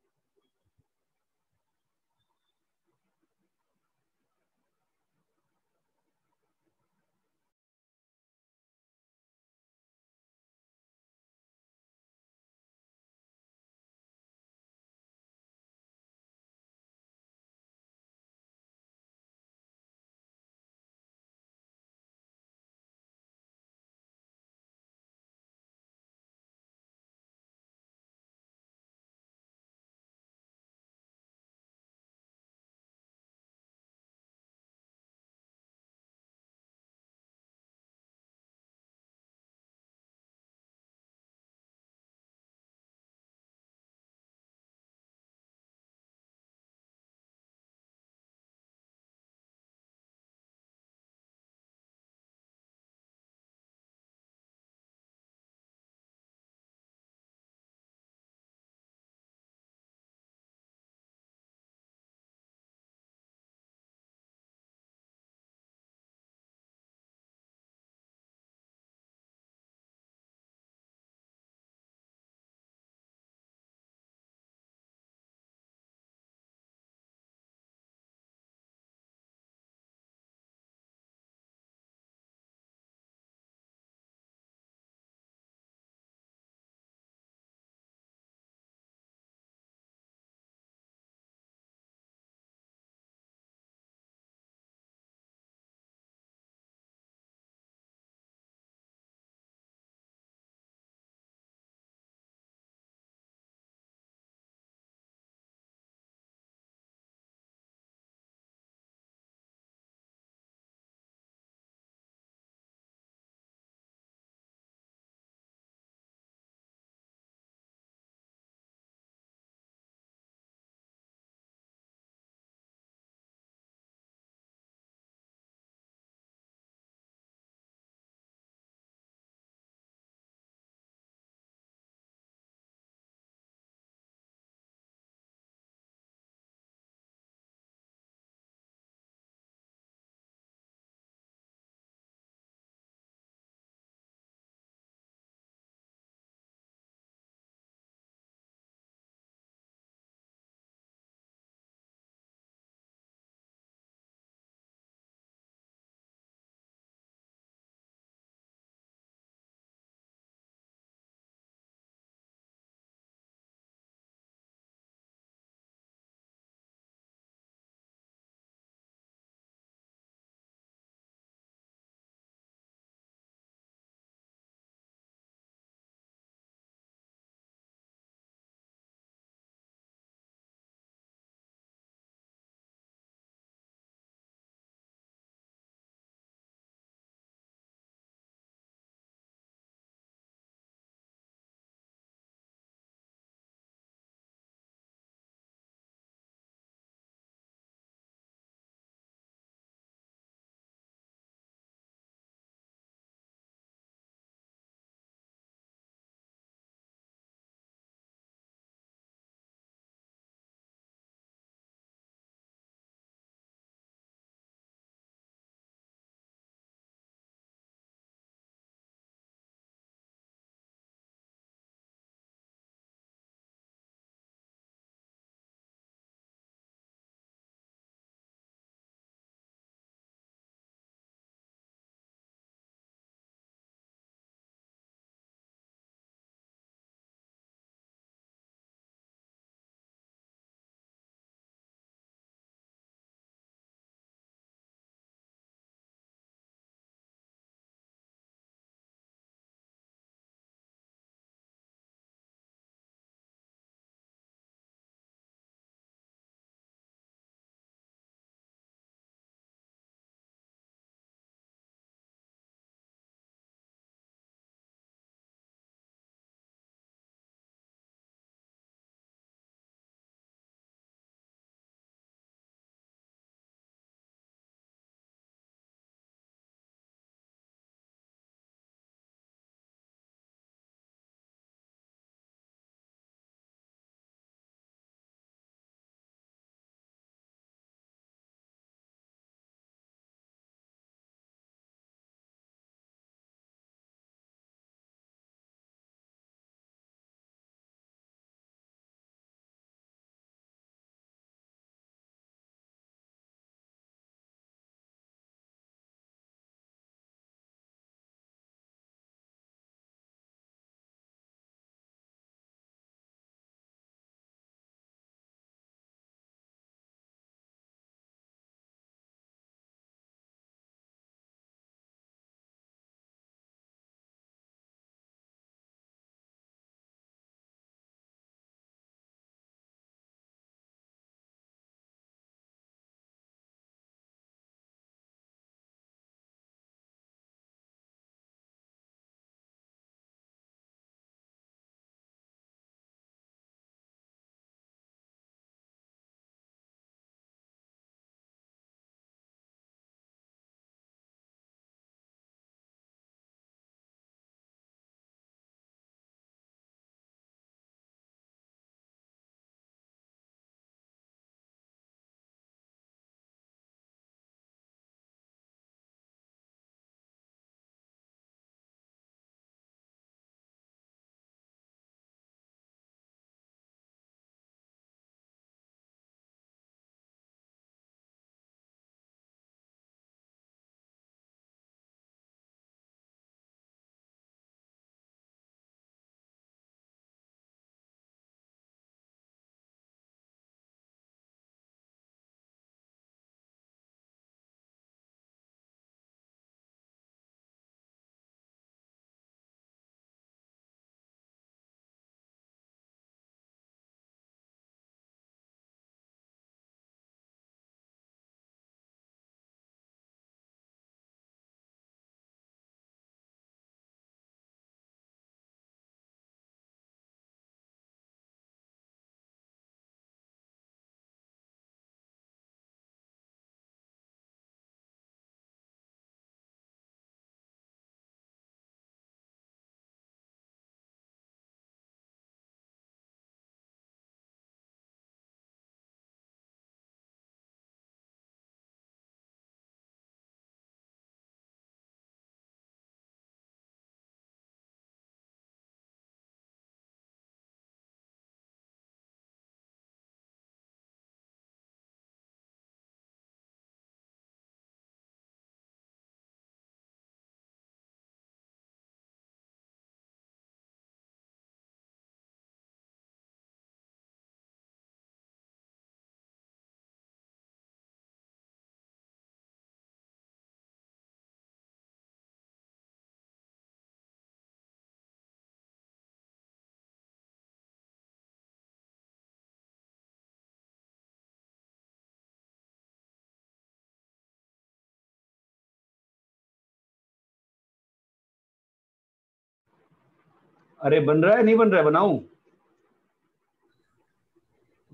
अरे बन रहा है नहीं बन रहा है? बनाऊ?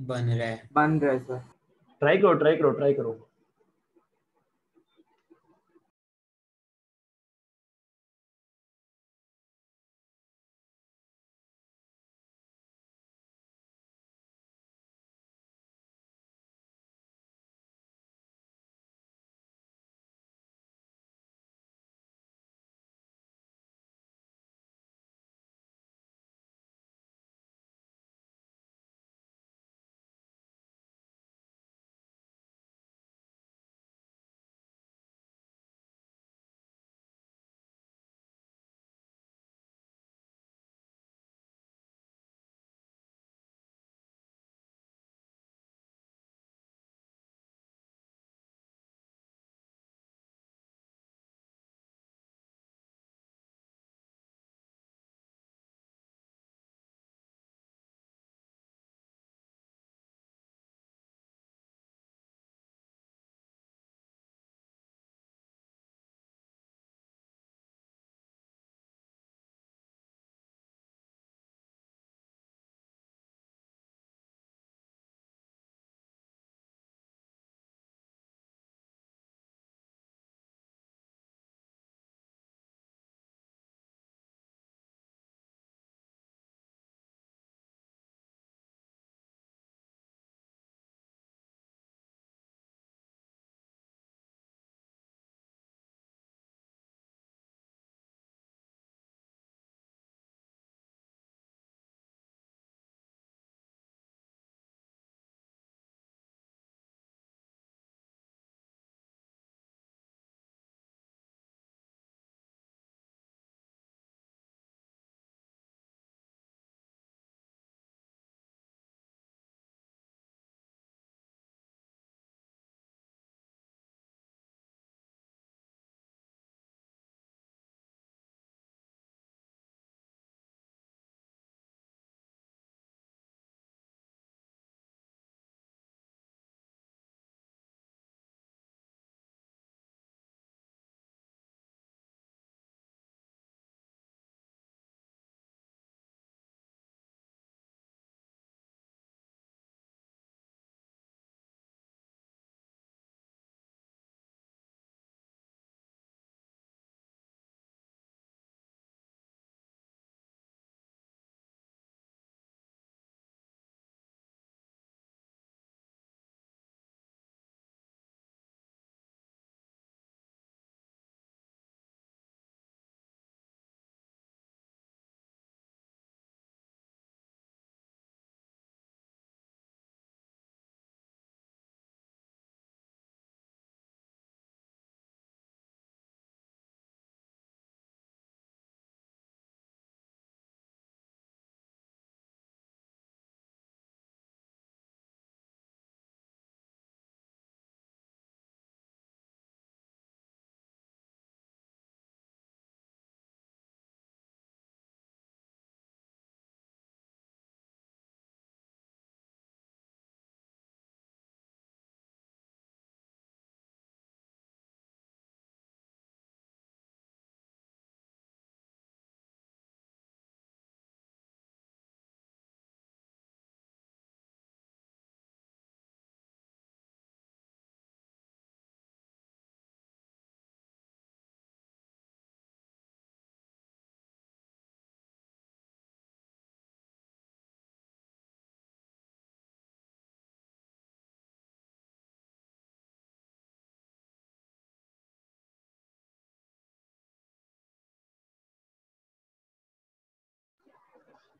बन रहा है। बन रहा है सर। ट्राई करो ट्राई करो ट्राई करो।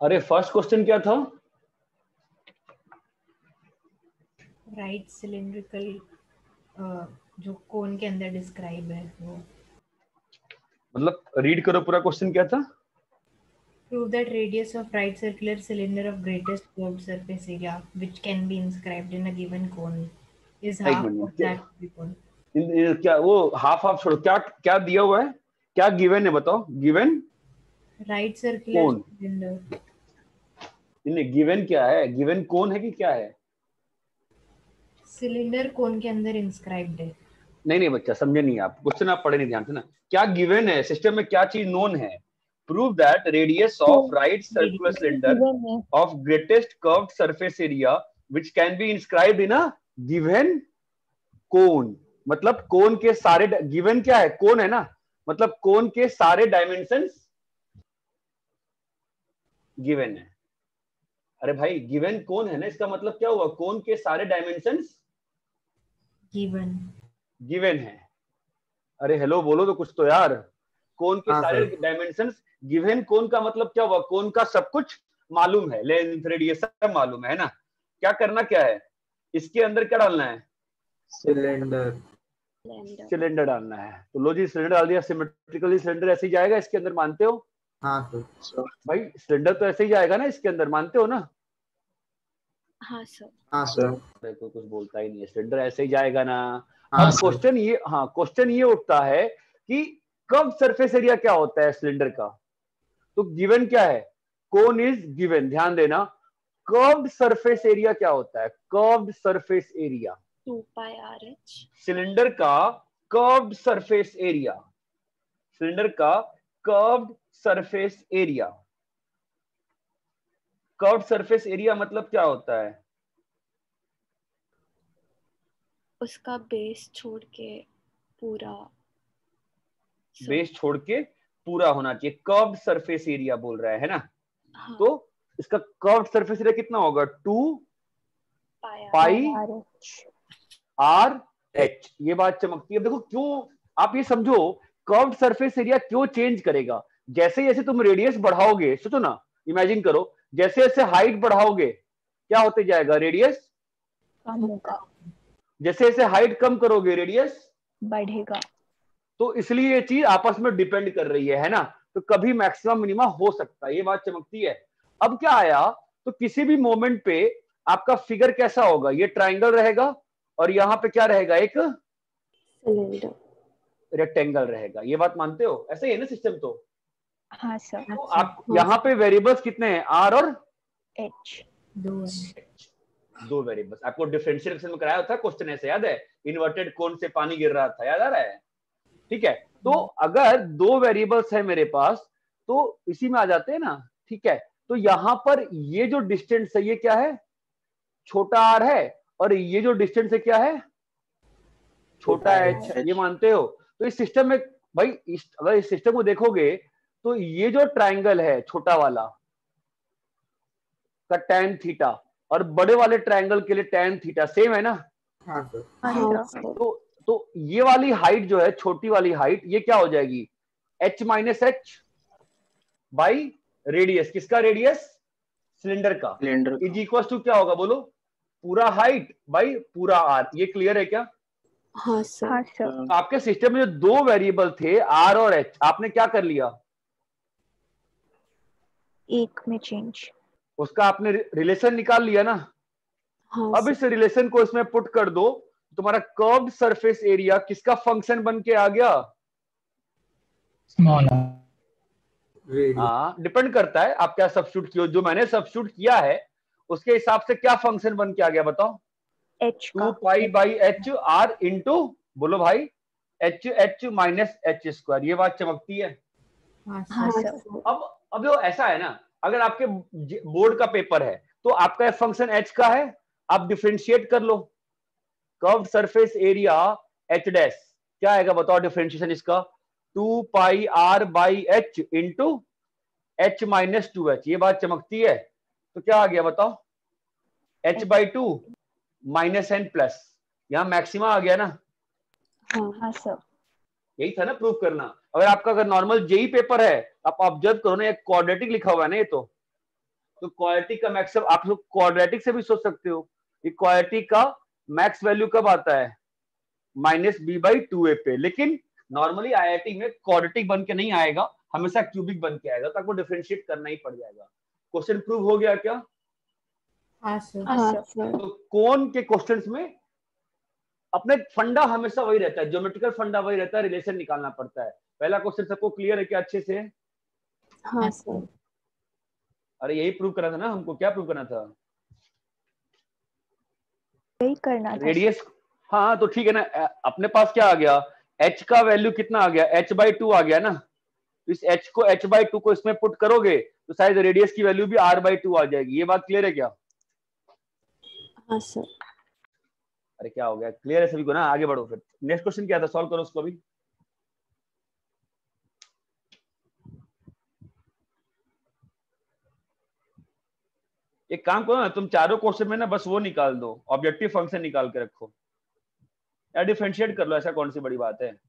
अरे फ़र्स्ट क्वेश्चन क्या था? राइट right सिलेंड्रिकल जो कोन के अंदर डिस्क्राइब है वो। मतलब रीड करो पूरा क्वेश्चन क्या था? Prove that radius of right circular cylinder of greatest curved surface area which can be inscribed in a given cone is half of that cone क्या वो हाफ़ ऑफ़ छोड़ो क्या क्या दिया हुआ है? क्या गिवन है बताओ गिवन राइट सर्कुलर सिलेंडर नहीं गिवन क्या है? गिवन कौन है कि क्या है? सिलेंडर कौन के अंदर इंस्क्राइब्ड है? नहीं नहीं बच्चा समझे नहीं आप। क्वेश्चन आप पढ़े नहीं ध्यान से ना। क्या गिवन है? सिस्टम में क्या चीज़ नोन है? Prove that radius of right circular cylinder given है। of greatest curved surface area which can be inscribed in a given cone. मतलब कोन के सारे गिवन क्या है? कोन है ना? मतलब कोन के सारे डायमेंशंस गिवन है। अरे भाई गिवन कौन है ना? इसका मतलब क्या हुआ? कोन के सारे डायमेंशन given. गिवन है। अरे हेलो बोलो तो कुछ तो यार। कौन के हाँ, सारे डायमेंशन गिवन कोन का मतलब क्या हुआ? कौन का सब कुछ मालूम है? लेंथ रेडियस सब मालूम है ना? क्या करना क्या है? इसके अंदर क्या डालना है? सिलेंडर सिलेंडर डालना है। तो लो जी सिलेंडर डाल दिया। सिमेट्रिकली सिलेंडर ऐसे ही जाएगा इसके अंदर मानते हो? हाँ सर सर भाई सिलेंडर तो ऐसे ही जाएगा ना इसके अंदर मानते हो ना? हाँ सर। हाँ सर। अरे कोई कुछ बोलता ही नहीं है। सिलेंडर ऐसे ही जाएगा ना। हाँ क्वेश्चन ये हाँ क्वेश्चन ये उठता है कि कब सरफेस एरिया क्या होता है सिलेंडर का? तो गिवन क्या है? कोन इज़ गिवन ध्यान देना। कर्व्ड सरफेस एरिया क्या होता है? Curved surface area two pi r h. Cylinder का कर्व्ड सरफेस एरिया सिलेंडर का curved surface area curve surface area मतलब क्या होता है? उसका बेस छोड़ के पूरा बेस छोड़ के पूरा होना चाहिए। कर्व्ड सरफेस एरिया बोल रहा है है ना? हाँ, तो इसका कर्व्ड सरफेस एरिया कितना होगा? Two pi r r h. ये बात चमकती है। देखो क्यों आप ये समझो कर्व्ड सरफेस एरिया क्यों चेंज करेगा? जैसे जैसे तुम रेडियस बढ़ाओगे सोचो ना इमेजिन करो जैसे जैसे हाइट बढ़ाओगे क्या होते जाएगा? रेडियस कम होगा। जैसे जैसे हाइट कम करोगे रेडियस बढ़ेगा। तो इसलिए ये चीज़ आपस में डिपेंड कर रही है है ना? तो कभी मैक्सिमम मिनिमा हो सकता है ये बात चमकती है। अब क्या आया? तो किसी भी मोमेंट पे आपका फिगर कैसा होगा? ये ट्राइंगल रहेगा और यहाँ पे क्या रहेगा? एक रेक्टेंगल रहेगा। ये बात मानते हो? ऐसा ही है ना सिस्टम तो, हाँ सर तो आप यहाँ पे वेरिएबल्स कितने हैं? आर और H. दो दो वेरिएबल्स आपको डिफरेंशियल में कराया था क्वेश्चन ऐसे याद है? इन्वर्टेड कोन से पानी गिर रहा था याद आ रहा है? ठीक है? तो अगर दो वेरिएबल्स है मेरे पास तो इसी में आ जाते हैं ना? ठीक है? तो यहाँ पर ये जो डिस्टेंस है ये क्या है? छोटा आर है। और ये जो डिस्टेंस है क्या है? छोटा एच। ये मानते हो? तो इस सिस्टम में भाई इस, अगर इस सिस्टम को देखोगे तो ये जो ट्राइंगल है छोटा वाला का tan थीटा और बड़े वाले ट्राइंगल के लिए टेन थीटा सेम है ना? हाँ सर हाँ तो तो ये वाली हाइट जो है छोटी वाली हाइट ये क्या हो जाएगी? H minus h by radius किसका रेडियस सिलेंडर का. सिलेंडर इज़ इक्वल टू क्या होगा बोलो? पूरा हाइट बाई पूरा आर ये क्लियर है क्या? हाँ हाँ सर आपके सिस्टम में जो दो वेरिएबल थे आर और एच आपने क्या कर लिया? एक में चेंज उसका आपने रिलेशन निकाल लिया ना? हाँ अब इस रिलेशन को इसमें पुट कर दो तुम्हारा कर्व्ड सरफेस एरिया किसका फ़ंक्शन बन के आ गया? स्मॉल हाँ डिपेंड करता है आप क्या सब्स्टिट्यूट किया जो मैंने सब्स्टिट्यूट किया है उसके हिसाब से क्या फ़ंक्शन बन के आ गया बताओ? H two pi by h r into बोलो भाई h h minus h square ये बात चमकती है। हाँ हाँ अब अब जो ऐसा है ना अगर आपके बोर्ड का पेपर है तो आपका फ़ंक्शन एच का है आप डिफ्रेंशिएट कर लो। Curve surface area h dash क्या आएगा बताओ डिफ्रेंशिएशन इसका? Two pi r by h into h minus two h ये बात चमकती है। तो क्या आ गया बताओ? H by two minus n plus यहाँ मैक्सिमा आ गया ना। हाँ हाँ सर यही था ना प्रूव करना। अगर आपका अगर नॉर्मल जेई पेपर है आप ऑब्ज़र्व करो ना एक क्वाड्रेटिक लिखा हुआ है ना ये तो। तो क्वाड्रेटिक का मैक्स आप लोग क्वाड्रेटिक से भी सोच सकते हो। ये क्वाड्रेटिक का मैक्स वैल्यू कब आता है? Minus b by two a पे। लेकिन नॉर्मली आईआईटी में क्वाड्रेटिक बन के नहीं आएगा हमेशा क्यूबिक बन के आएगा तो आपको डिफरेंशिएट करना ही पड़ जाएगा। क्वेश्चन प्रूव हो गया क्या? हाँ सर हाँ हाँ तो कौन के क्वेश्चंस में अपने फंडा हमेशा वही रहता है ज्योमेट्रिकल फंडा वही रहता है रिलेशन निकालना पड़ता है। पहला क्वेश्चन सबको क्लियर है क्या अच्छे से? हाँ सर। अरे यही प्रूव करना था ना हमको। क्या प्रूव करना था? यही करना था रेडियस हाँ तो ठीक है ना। अपने पास क्या आ गया? एच का वैल्यू कितना आ गया? एच बाई टू आ गया ना। तो इस h को h बाई टू को इसमें पुट करोगे तो शायद रेडियस की वैल्यू भी r बाई टू आ जाएगी। ये बात क्लियर है क्या? हाँ सर। अरे क्या हो गया? क्लियर है सभी को ना? आगे बढ़ो फिर। नेक्स्ट क्वेश्चन क्या था? सॉल्व करो उसको अभी। एक काम करो ना, तुम चारों क्वेश्चन में ना बस वो निकाल दो ऑब्जेक्टिव फ़ंक्शन निकाल के रखो। या डिफ्रेंशिएट कर लो, ऐसा कौन सी बड़ी बात है?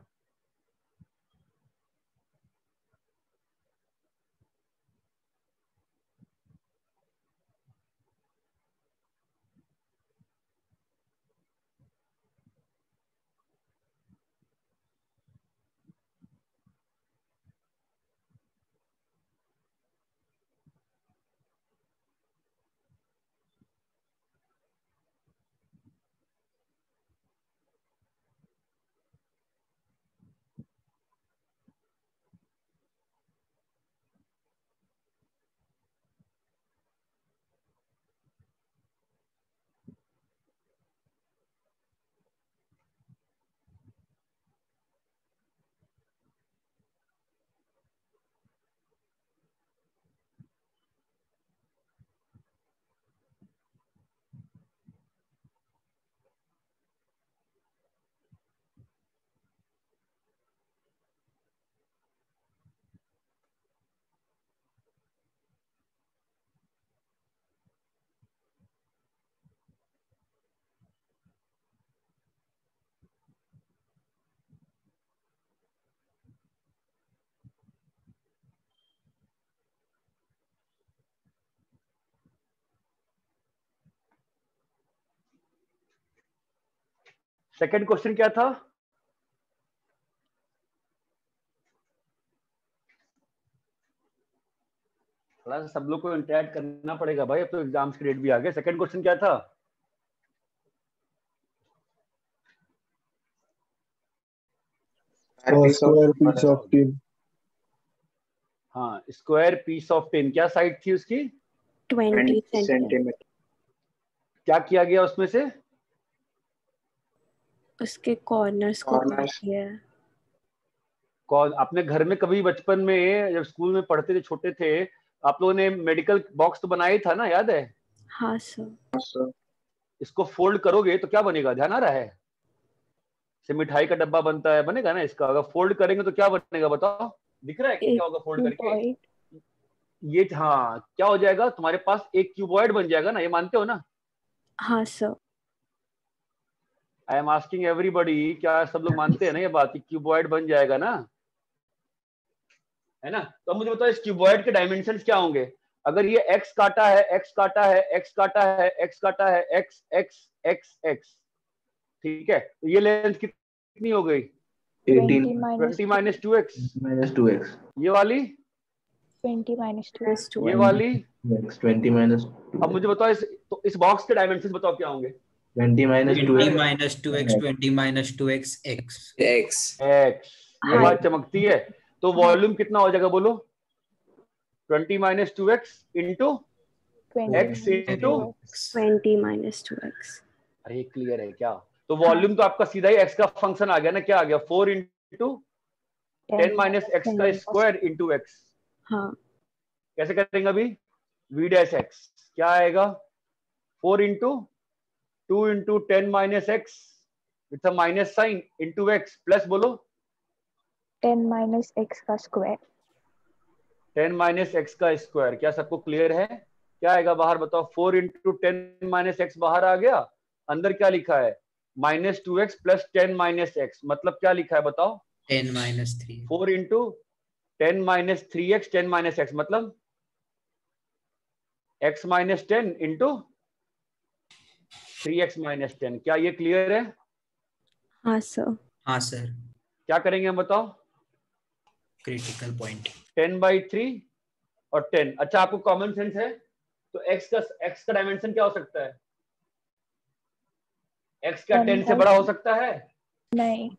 सेकंड क्वेश्चन क्या था? थोड़ा सा सब लोग को इंटरेक्ट करना पड़ेगा भाई अब तो एग्ज़ाम्स की डेट भी आ गए सेकंड क्वेश्चन क्या था? हाँ स्क्वायर पीस ऑफ़ टेन क्या साइड थी उसकी? ट्वेंटी सेंटीमीटर क्या किया गया उसमें से? उसके कॉर्नर्स को है। कौन? अपने घर में कभी बचपन में जब स्कूल में पढ़ते थे छोटे थे आप लोगों ने मेडिकल बॉक्स तो बनाया ही था ना याद है? हाँ सर so इसको फोल्ड करोगे तो क्या बनेगा? ध्यान आ रहा है। से मिठाई का डब्बा बनता है बनेगा ना इसका? अगर फोल्ड करेंगे तो क्या बनेगा बताओ। दिख रहा है कि क्या होगा फोल्ड करके? ये हाँ क्या हो जाएगा? तुम्हारे पास एक क्यूबॉइड बन जाएगा ना ये मानते हो ना? हाँ sir I am asking everybody क्या सब लोग मानते हैं ना ये बात कि क्यूबॉइड बन जाएगा ना? है ना? तो मुझे बताओ इस क्यूबॉइड के डायमेंशन क्या होंगे? अगर ये x काटा है x काटा है x काटा है x काटा है x x x x ठीक है? तो ये लेंथ कितनी हो गई? 18 minus 20 minus two x minus 2x. ये वाली? 20 minus 2 प्लस टू ये वाली X 20 minus 2. अब मुझे बताओ इस तो इस बॉक्स के डायमेंशन बताओ क्या होंगे? 20 minus 20 2x. minus 2x 20 minus 2x x x x ये हाँ। बात चमकती है। तो वॉल्यूम कितना हो जाएगा बोलो? 20 minus two x into 20 x into twenty minus two x अरे क्लियर है क्या? तो वॉल्यूम तो आपका सीधा ही एक्स का फ़ंक्शन आ गया ना क्या आ गया? Four into ten minus x का स्क्वायर इंटू एक्स हाँ। कैसे करेंगे अभी? वी डैश एक्स क्या आएगा? Four into two into ten minus x it's a minus sign into x plus बोलो। टेन माइनस एक्स का स्क्वायर। टेन माइनस एक्स का स्क्वायर क्या सबको क्लियर है? क्या आएगा बाहर बताओ? Four into ten minus x बाहर आ गया अंदर क्या लिखा है? Minus two x plus ten minus x मतलब क्या लिखा है बताओ? Ten minus three. Four into ten minus three x ten minus x मतलब? X minus ten into three x minus ten क्या ये क्लियर है? हाँ सर हाँ सर क्या करेंगे हम बताओ? Critical point ten by three और टेन अच्छा आपको कॉमन सेंस है? तो एक्स का एक्स का डायमेंशन क्या हो सकता है? एक्स का टेन से बड़ा हो सकता है? नहीं।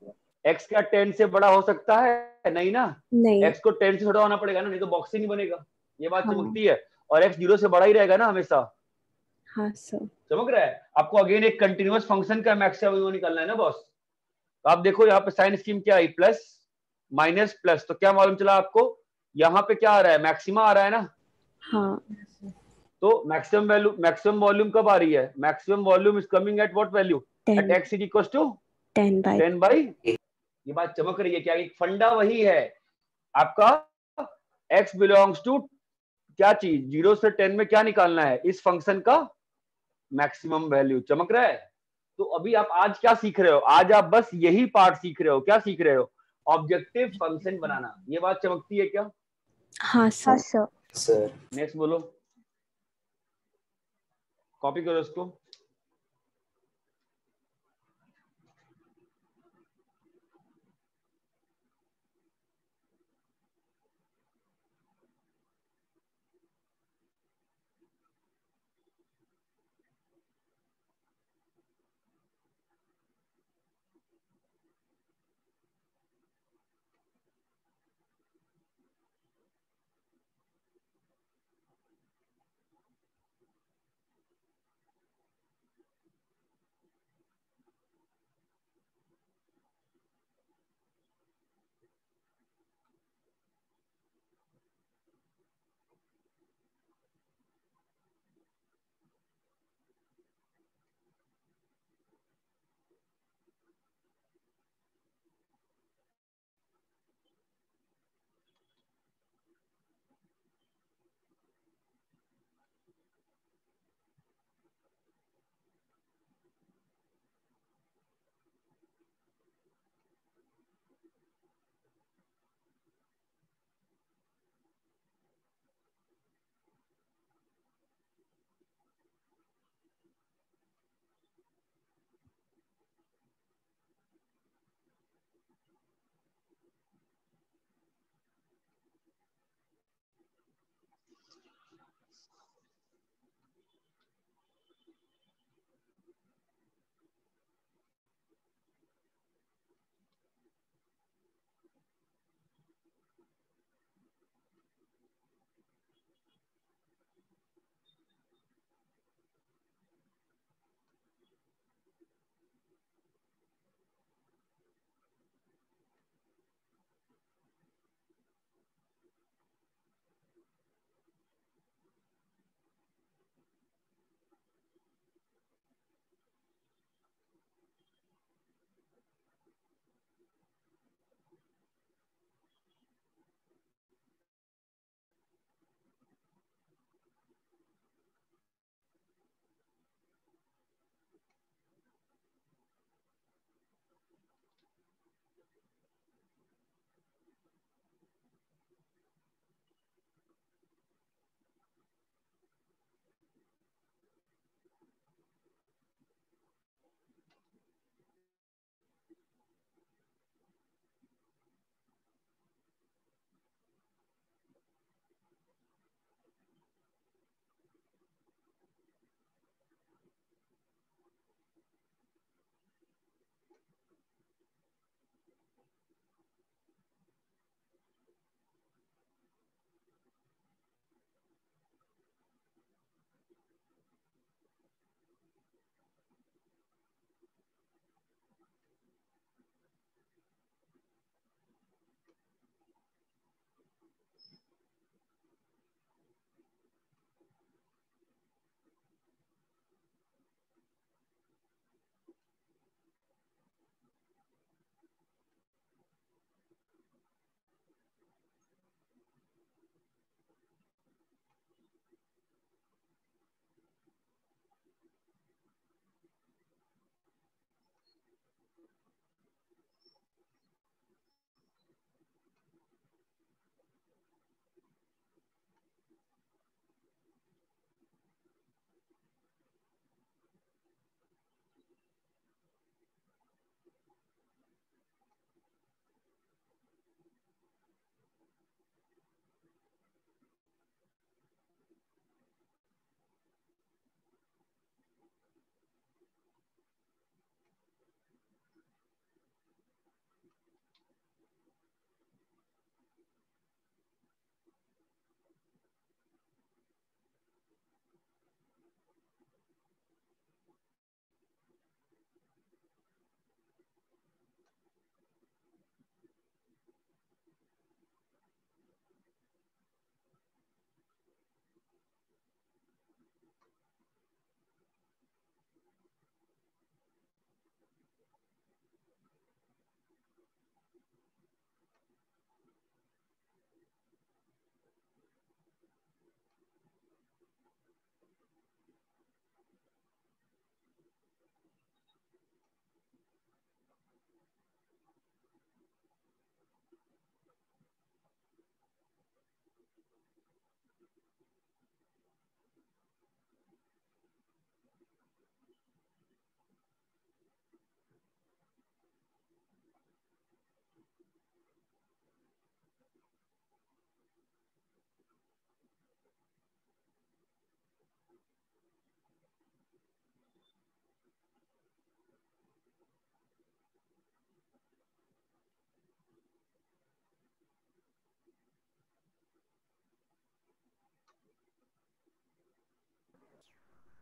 एक्स का टेन से बड़ा हो सकता है? नहीं ना? नहीं। एक्स को टेन से छोटा होना पड़ेगा ना नहीं तो बॉक्स ही नहीं बनेगा। ये बात हाँ। चमकती है। और एक्स ज़ीरो से बड़ा ही रहेगा ना हमेशा। हाँ सर चमक रहा है? आपको अगेन एक कंटिन्यूस फ़ंक्शन का मैक्सिमम निकालना है ना बॉस तो आप देखो यहाँ पे साइन स्कीम क्या आई प्लस माइनस प्लस तो क्या मालूम चला आपको? यहाँ पे क्या आ रहा है? मैक्सिमा आ रहा है ना? हाँ. तो मैक्सिमम वैल्यू मैक्सिमम वॉल्यूम कब आ रही है? Maximum volume is coming at what value at x is equal to ten by ten by ये बात चमक रही है क्या? एक फंडा वही है। आपका एक्स बिलोंग्स टू क्या चीज़? ज़ीरो से टेन में क्या निकालना है? इस फ़ंक्शन का मैक्सिमम वैल्यू चमक रहा है? तो अभी आप आज क्या सीख रहे हो? आज आप बस यही पार्ट सीख रहे हो। क्या सीख रहे हो? ऑब्जेक्टिव फ़ंक्शन बनाना। ये बात चमकती है क्या? हाँ हाँ सर सर सर नेक्स्ट बोलो। कॉपी करो इसको।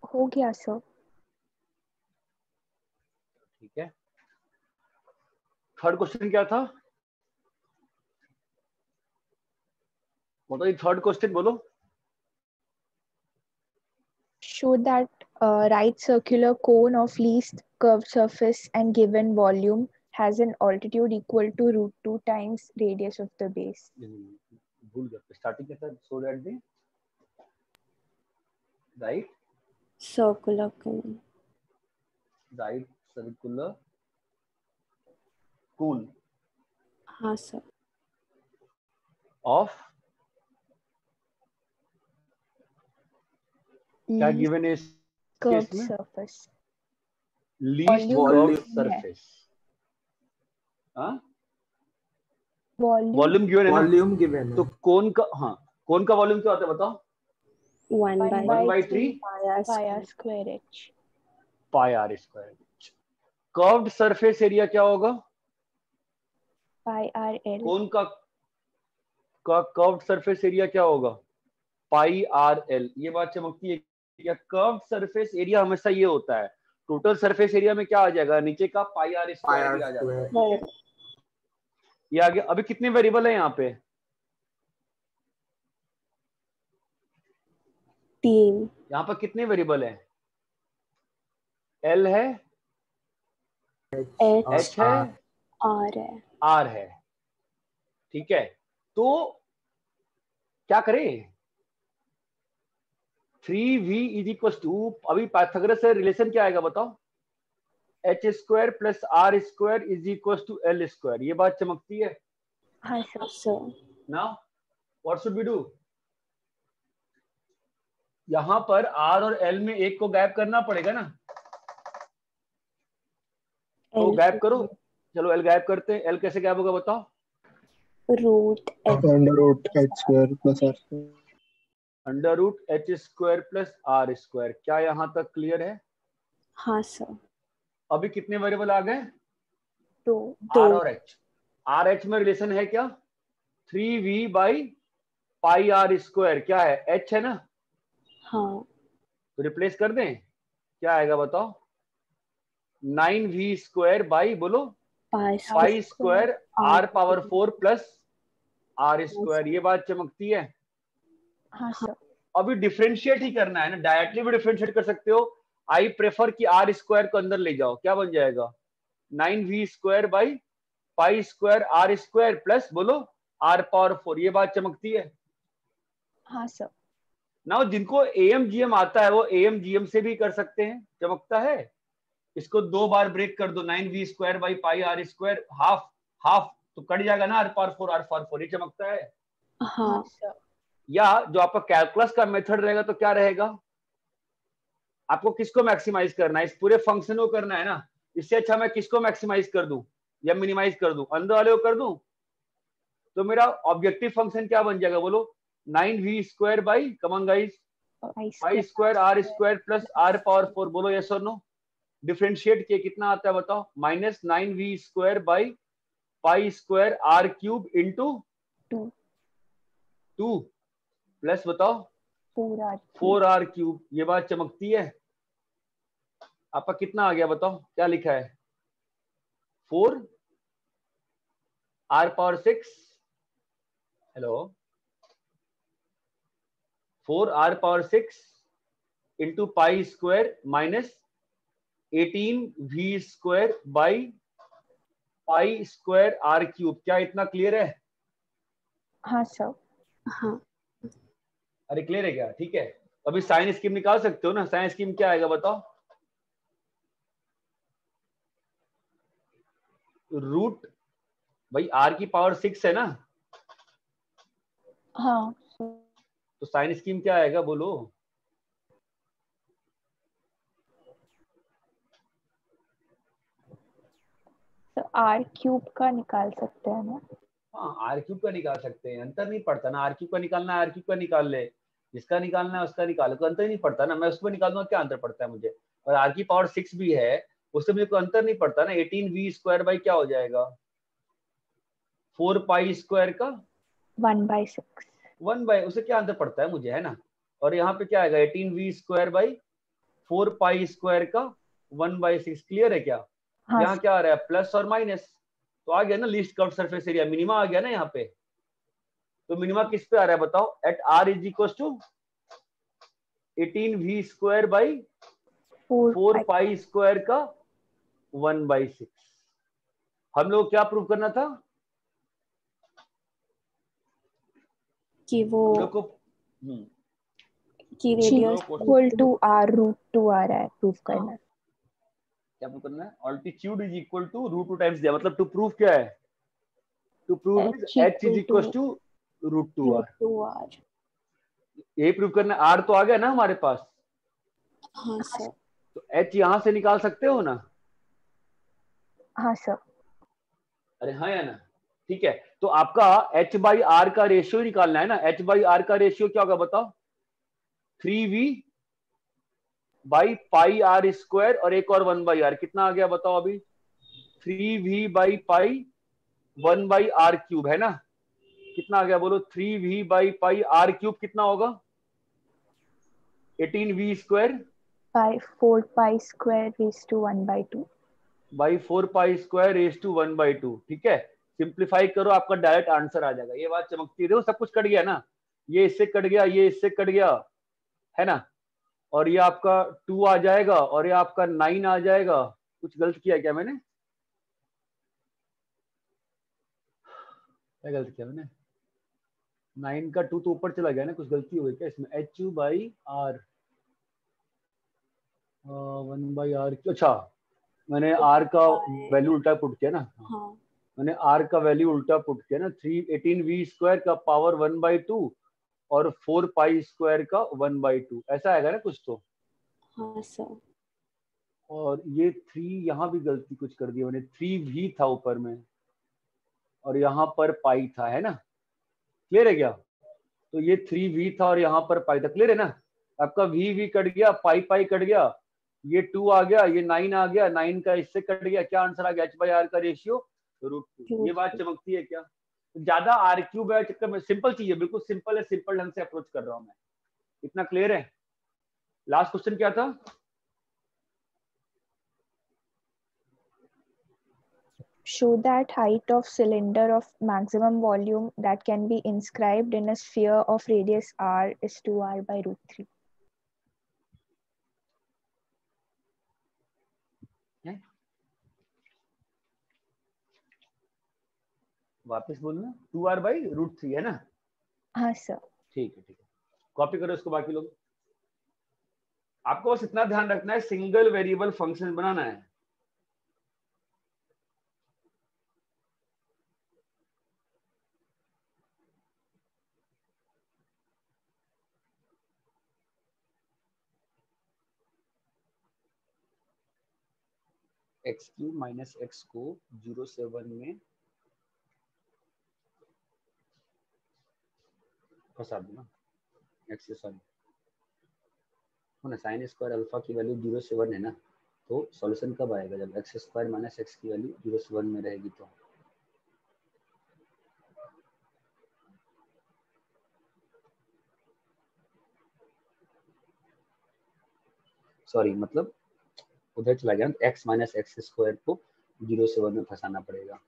हो गया सर ठीक है थर्ड क्वेश्चन क्या था बताइए थर्ड क्वेश्चन बोलो show that uh, right circular cone of least curved surface and given volume has an altitude equal to root 2 times radius of the base. भूल गया स्टार्टिंग के साथ so circular cone right circular cone हाँ सर ऑफ़ क्या Least गिवन है इस curved surface. Least Volume curve surface हाँ. वॉल्यूम गिवन है वॉल्यूम गिवन है. तो कौन का हाँ कौन का वॉल्यूम क्या होता है बताओ? One One by one by by three pi r pi r square h. Pi r square curved surface area क्या होगा? Pi r l. कौन का का कर्व्ड सरफेस एरिया क्या होगा? पाई आर एल ये बात चमकती है क्या कर्व्ड सरफेस एरिया हमेशा ये होता है। टोटल सरफेस एरिया में क्या आ जाएगा? नीचे का पाई आर स्क्वायर आ जाएगा। ये आगे अभी कितने वेरिएबल है यहाँ पे? तीन। यहाँ पर कितने वेरिएबल है? एल है। एच है। R है। आर है। ठीक है। तो क्या करें? Three v is equal to अभी पाइथागोरस से रिलेशन क्या आएगा बताओ? H square plus r square is equal to l square ये बात चमकती है। हाँ sir sir now what should we do यहाँ पर आर और एल में एक को गायब करना पड़ेगा ना? तो गायब करो। चलो एल गायब करते हैं। एल कैसे गायब होगा बताओ? Root h under root h square plus r square. Under root h square plus r square क्या यहाँ तक क्लियर है? हाँ सर अभी कितने वेरिएबल आ गए? दो दो। आर और एच आर एच में रिलेशन है क्या? Three v by pi r square क्या है? एच है ना? तो रिप्लेस कर दें। क्या आएगा बताओ? नाइन वी स्क्वायर बाई बोलो। Pi square r power four plus r square ये बात चमकती है। हाँ अभी डिफरेंशिएट ही करना है ना डायरेक्टली भी डिफरेंशिएट कर सकते हो। आई प्रेफर कि आर स्क्वायर को अंदर ले जाओ क्या बन जाएगा? Nine v square by pi square r square plus बोलो आर पावर फोर ये बात चमकती है। हाँ सर ना जिनको एम जीएम आता है वो एम जीएम से भी कर सकते हैं। चमकता है? इसको दो बार ब्रेक कर दो। Nine v square by pi r square half half तो कट जाएगा ना आर पार फोर आर पावर फोर ये चमकता है? हाँ। हाँ या जो आपका कैलकुलस का मेथड रहेगा तो क्या रहेगा? आपको किसको मैक्सिमाइज करना है? इस पूरे फ़ंक्शन को करना है ना? इससे अच्छा मैं किसको मैक्सिमाइज कर दूँ? या मिनिमाइज कर दूँ? अंदर वाले को कर दूँ? तो मेरा ऑब्जेक्टिव फ़ंक्शन क्या बन जाएगा? बोलो nine we square by common guys pi square are square plus are power four बोलो यस और नो डिफरेंशिएट किए कितना आता है बताओ? Minus nine we square by pi square are cube into two two plus बताओ? फोर आर क्यूब ये बात चमकती है? आपका कितना आ गया बताओ? क्या लिखा है? Four r power six hello four r power six into pi square minus eighteen v square by pi square r cube क्या इतना क्लियर है? हाँ सर हाँ। अरे क्लियर है क्या? ठीक है। अभी साइन स्कीम निकाल सकते हो ना? साइन स्कीम क्या आएगा बताओ? रूट भाई आर की पावर सिक्स है ना? हाँ। तो साइन स्कीम क्या आएगा बोलो? तो आर क्यूब का निकाल सकते हैं ना? हाँ आर क्यूब का निकाल सकते हैं। अंतर नहीं पड़ता ना। आर क्यूब का निकालना है आर क्यूब का निकाल ले। जिसका निकालना है उसका निकाल। तो अंतर नहीं पड़ता ना। मैं उसको निकाल दूँगा क्या अंतर पड़ता है मुझे? और आर की पावर सिक्स भी है उससे मुझे कोई अंतर नहीं पड़ता ना। एटीन वी स्क्वायर बाई क्या हो जाएगा? फोर पाई स्क्वायर का? One by six one by उसे क्या अंतर पड़ता है मुझे है ना? और यहाँ पे क्या आएगा? Eighteen v square by four pi square का वन बाई सिक्स क्लियर है क्या? हाँ। यहाँ क्या आ रहा है? प्लस और माइनस। तो आ गया ना least curve surface area minima आ गया ना यहाँ पे। तो मिनिमा किस पे आ रहा है बताओ? At r is equal to eighteen v square by four pi square का वन बाई सिक्स। हम लोग क्या प्रूव करना था? कि वो को हम्म, कि radius equal to r root two आ रहा है प्रूफ करना। क्या प्रूव करना है? Altitude is equal to root two times दिया। मतलब टू प्रूव क्या है? To prove H h is equal to root two r two r ये प्रूव करना आर तो आ गया ना हमारे पास? हाँ सर तो एच यहाँ से निकाल सकते हो ना? हाँ सर अरे हाँ या ना? ठीक है? तो आपका एच बाई आर का रेशियो निकालना है ना? एच बाई आर का रेशियो क्या होगा बताओ? Three v by pi r square और एक और वन बाई आर कितना आ गया बताओ अभी? Three v by pi one by r cube है ना? कितना आ गया बोलो? Three v by pi r cube कितना होगा? Eighteen v square by four pi square raise to one by two by four pi square raise to one by two ठीक है? सिंप्लीफाई करो, आपका डायरेक्ट आंसर आ जाएगा। ये बात चमकती देखो, सब कुछ कट गया ना। ये इससे कट गया, ये इससे कट गया, है ना? और ये आपका टू आ जाएगा और ये आपका नाइन आ जाएगा। कुछ गलत किया क्या मैंने? क्या गलत किया मैंने? नाइन का टू तो ऊपर चला गया ना, कुछ गलती हो गई क्या इसमें? H u by r one by r अच्छा मैंने आर का वैल्यू उल्टा पुट किया ना। हाँ। मैंने आर का वैल्यू उल्टा पुट किया ना थ्री एटीन वी स्क्वायर का पावर वन बाई टू और फोर पाई स्क्वायर का वन बाई टू ऐसा आएगा ना कुछ तो? हाँ सर और ये थ्री यहाँ भी गलती कुछ कर दी मैंने। थ्री भी था ऊपर में और यहाँ पर पाई था है ना? क्लियर है क्या? तो ये थ्री वी था और यहाँ पर पाई था। क्लियर है ना? आपका वी वी कट गया पाई पाई कट गया ये टू आ गया ये नाइन आ गया नाइन का इससे कट गया। क्या आंसर आ गया? एच बाई आर का रेशियो रूट टू ये बात चमकती है क्या ज़्यादा आर क्यूब है चक्कर में सिंपल चीज़ है बिल्कुल सिंपल है सिंपल ढंग से अप्रोच कर रहा हूँ मैं इतना क्लियर है लास्ट क्वेश्चन क्या था show that height of cylinder of maximum volume that can be inscribed in a sphere of radius r is 2r by root 3 वापस बोलना। Two r by root three है ना? हाँ सर ठीक है ठीक है। कॉपी करो इसको बाकी लोग। आपको बस इतना ध्यान रखना है सिंगल वेरिएबल फ़ंक्शन बनाना है। एक्स क्यूब माइनस एक्स को ज़ीरो से वन में फंसा दूँगा एक्स से सॉरी हो ना साइन स्क्वायर अल्फ़ा की वैल्यू ज़ीरो से वन है ना तो सॉल्यूशन कब आएगा? जब एक्स स्क्वायर माइनस एक्स की वैल्यू ज़ीरो से वन में रहेगी तो। सॉरी मतलब उधर चला गया एक्स माइनस एक्स स्क्वायर को ज़ीरो से वन में फंसाना पड़ेगा।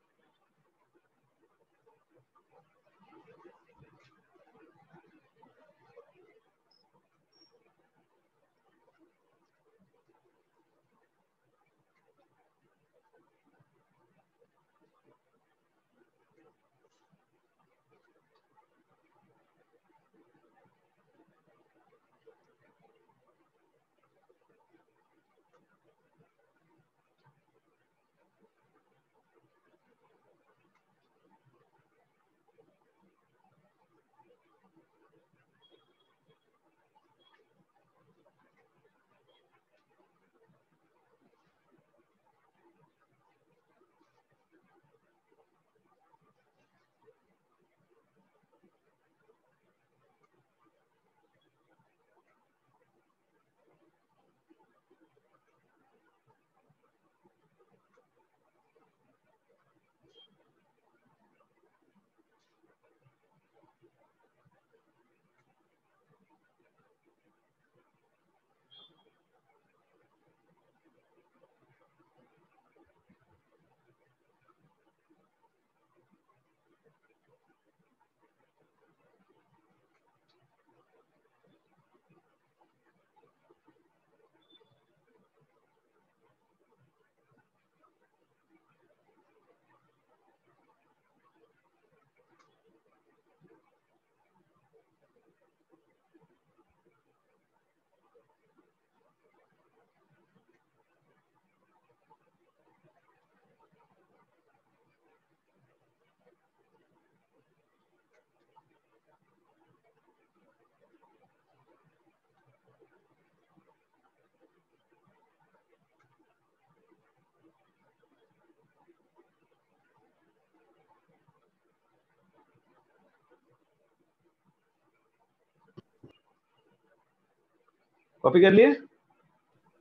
कॉपी कर लिए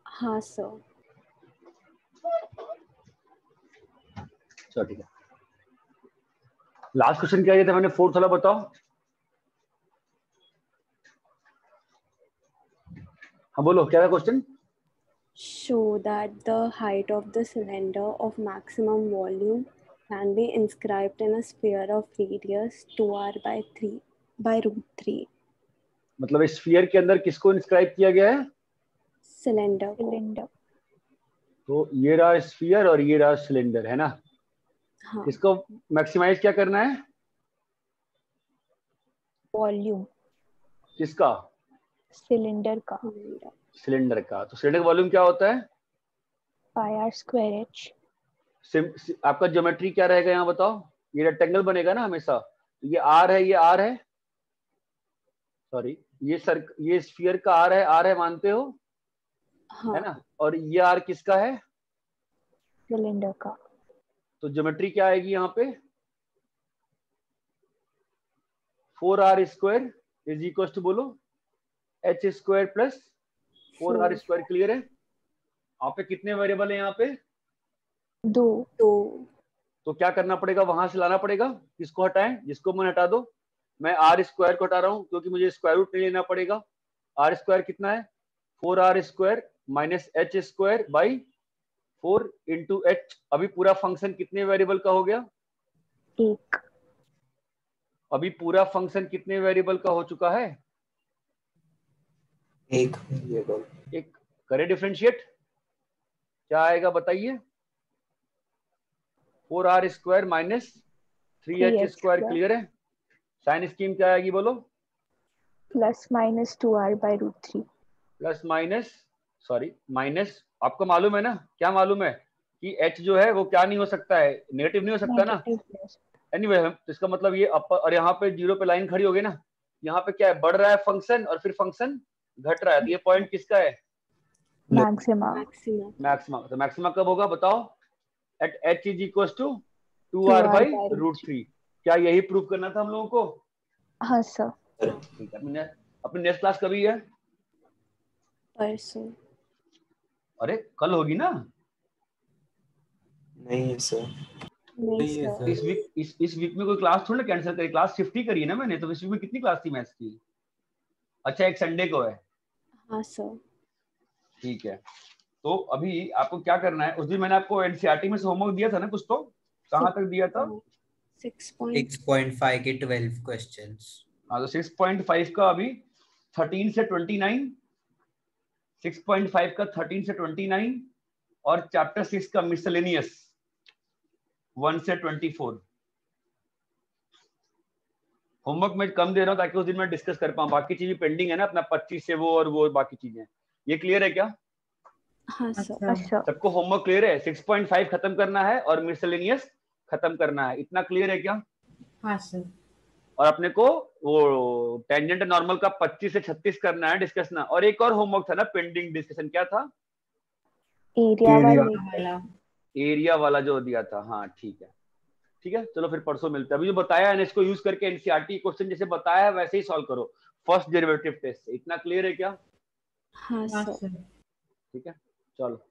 हाँ सर चलो ठीक है लास्ट क्वेश्चन क्या था मैंने फोर्थ वाला बताओ हाँ बोलो क्या था question show that the height of the cylinder of maximum volume can be inscribed in a sphere of radius 2r by 3 by root 3 मतलब इस स्फीयर के अंदर किसको इंस्क्राइब किया गया है? सिलेंडर सिलेंडर तो ये रहा स्फीयर और ये रहा सिलेंडर है ना? हाँ। इसको मैक्सिमाइज क्या करना है? Volume. किसका? Cylinder का. सिलेंडर का। तो सिलेंडर का वॉल्यूम क्या होता है? Pi r square h. सिम, सि, आपका ज्योमेट्री क्या रहेगा यहाँ बताओ? ये रेक्टेंगल बनेगा ना हमेशा। तो ये आर है ये आर है? सॉरी ये सर ये स्फीयर का आर है आर है मानते हो? हाँ। है ना? और ये आर किसका है? Cylinder का. तो ज्योमेट्री क्या आएगी यहाँ पे? Four r square is equal to बोलो? H square plus four r square clear है? यहाँ पे कितने वेरिएबल है यहाँ पे? दो. तो तो क्या करना पड़ेगा? वहाँ से लाना पड़ेगा? किसको हटाएँ? जिसको मैं हटा दो। मैं आर स्क्वायर को हटा रहा हूँ क्योंकि मुझे स्क्वायर रूट नहीं लेना पड़ेगा। आर स्क्वायर कितना है? Four r square minus h square by four into h अभी पूरा फ़ंक्शन कितने वेरिएबल का हो गया? एक. अभी पूरा फ़ंक्शन कितने वेरिएबल का हो चुका है? एक। वेरिएबल एक। करे डिफरेंशिएट क्या आएगा बताइए? Four r square minus three h square clear है? साइन स्कीम क्या आएगी बोलो? Plus minus two r by root three. Plus minus sorry minus आपको मालूम है ना? क्या मालूम है कि h जो है वो क्या नहीं हो सकता है? नेगेटिव नहीं हो सकता ना. एनीवे anyway, तो इसका मतलब ये अपर और यहाँ पे ज़ीरो पे लाइन खड़ी होगी ना? यहाँ पे क्या है? बढ़ रहा है फ़ंक्शन और फिर फ़ंक्शन घट रहा है। तो ये पॉइंट किसका है? Maximum मैक्सिमा तो मैक्सिमा कब होगा बताओ? At h is equal to two r by root three क्या यही प्रूव करना था हम लोगों को? हाँ sir. ठीक है अपनी अपनी नेक्स्ट क्लास कभी है। परसों अरे कल होगी ना? नहीं सर है सर सर। इस वीक इस इस वीक में कोई क्लास थोड़ी ना कैंसिल करी। क्लास शिफ्ट ही करी है ना मैंने तो इस वीक में कितनी क्लास थी मैथ्स की? अच्छा एक संडे को है। हाँ सर ठीक है। तो अभी आपको क्या करना है? उस दिन मैंने आपको एनसीईआरटी में से होमवर्क दिया था ना कुछ तो? कहाँ तक दिया था? पॉइंट 6.5 के 12 क्वेश्चंस हाँ तो सिक्स पॉइंट फाइव का अभी थर्टीन से twenty nine six point five का थर्टीन से ट्वेंटी नाइन और चैप्टर सिक्स का मिसलेनियस वन से ट्वेंटी फोर होमवर्क मैं कम दे रहा हूँ ताकि उस दिन मैं डिस्कस कर पाऊँ। बाकी चीज़ें पेंडिंग है ना अपना पच्चीस से वो और वो बाकी चीज़ें। ये क्लियर है क्या? हाँ सर अच्छा। अच्छा. सबको होमवर्क क्लियर है? सिक्स पॉइंट फाइव खत्म करना है और मिसलेनियस खत्म करना है। इतना क्लियर है क्या? हाँ सर और अपने को वो टेंजेंट नॉर्मल का 25 से 36 करना है डिस्कशन और एक और होमवर्क था ना पेंडिंग डिस्कशन क्या था? Area. वाला एरिया वाला जो दिया था। हाँ ठीक है। ठीक है चलो फिर परसों मिलते हैं। अभी जो बताया है ना इसको यूज़ करके एनसीईआरटी क्वेश्चन जैसे बताया है वैसे ही सॉल्व करो। फ़र्स्ट डेरिवेटिव टेस्ट से। इतना क्लियर है क्या? हाँ हाँ सर सर ठीक है चलो।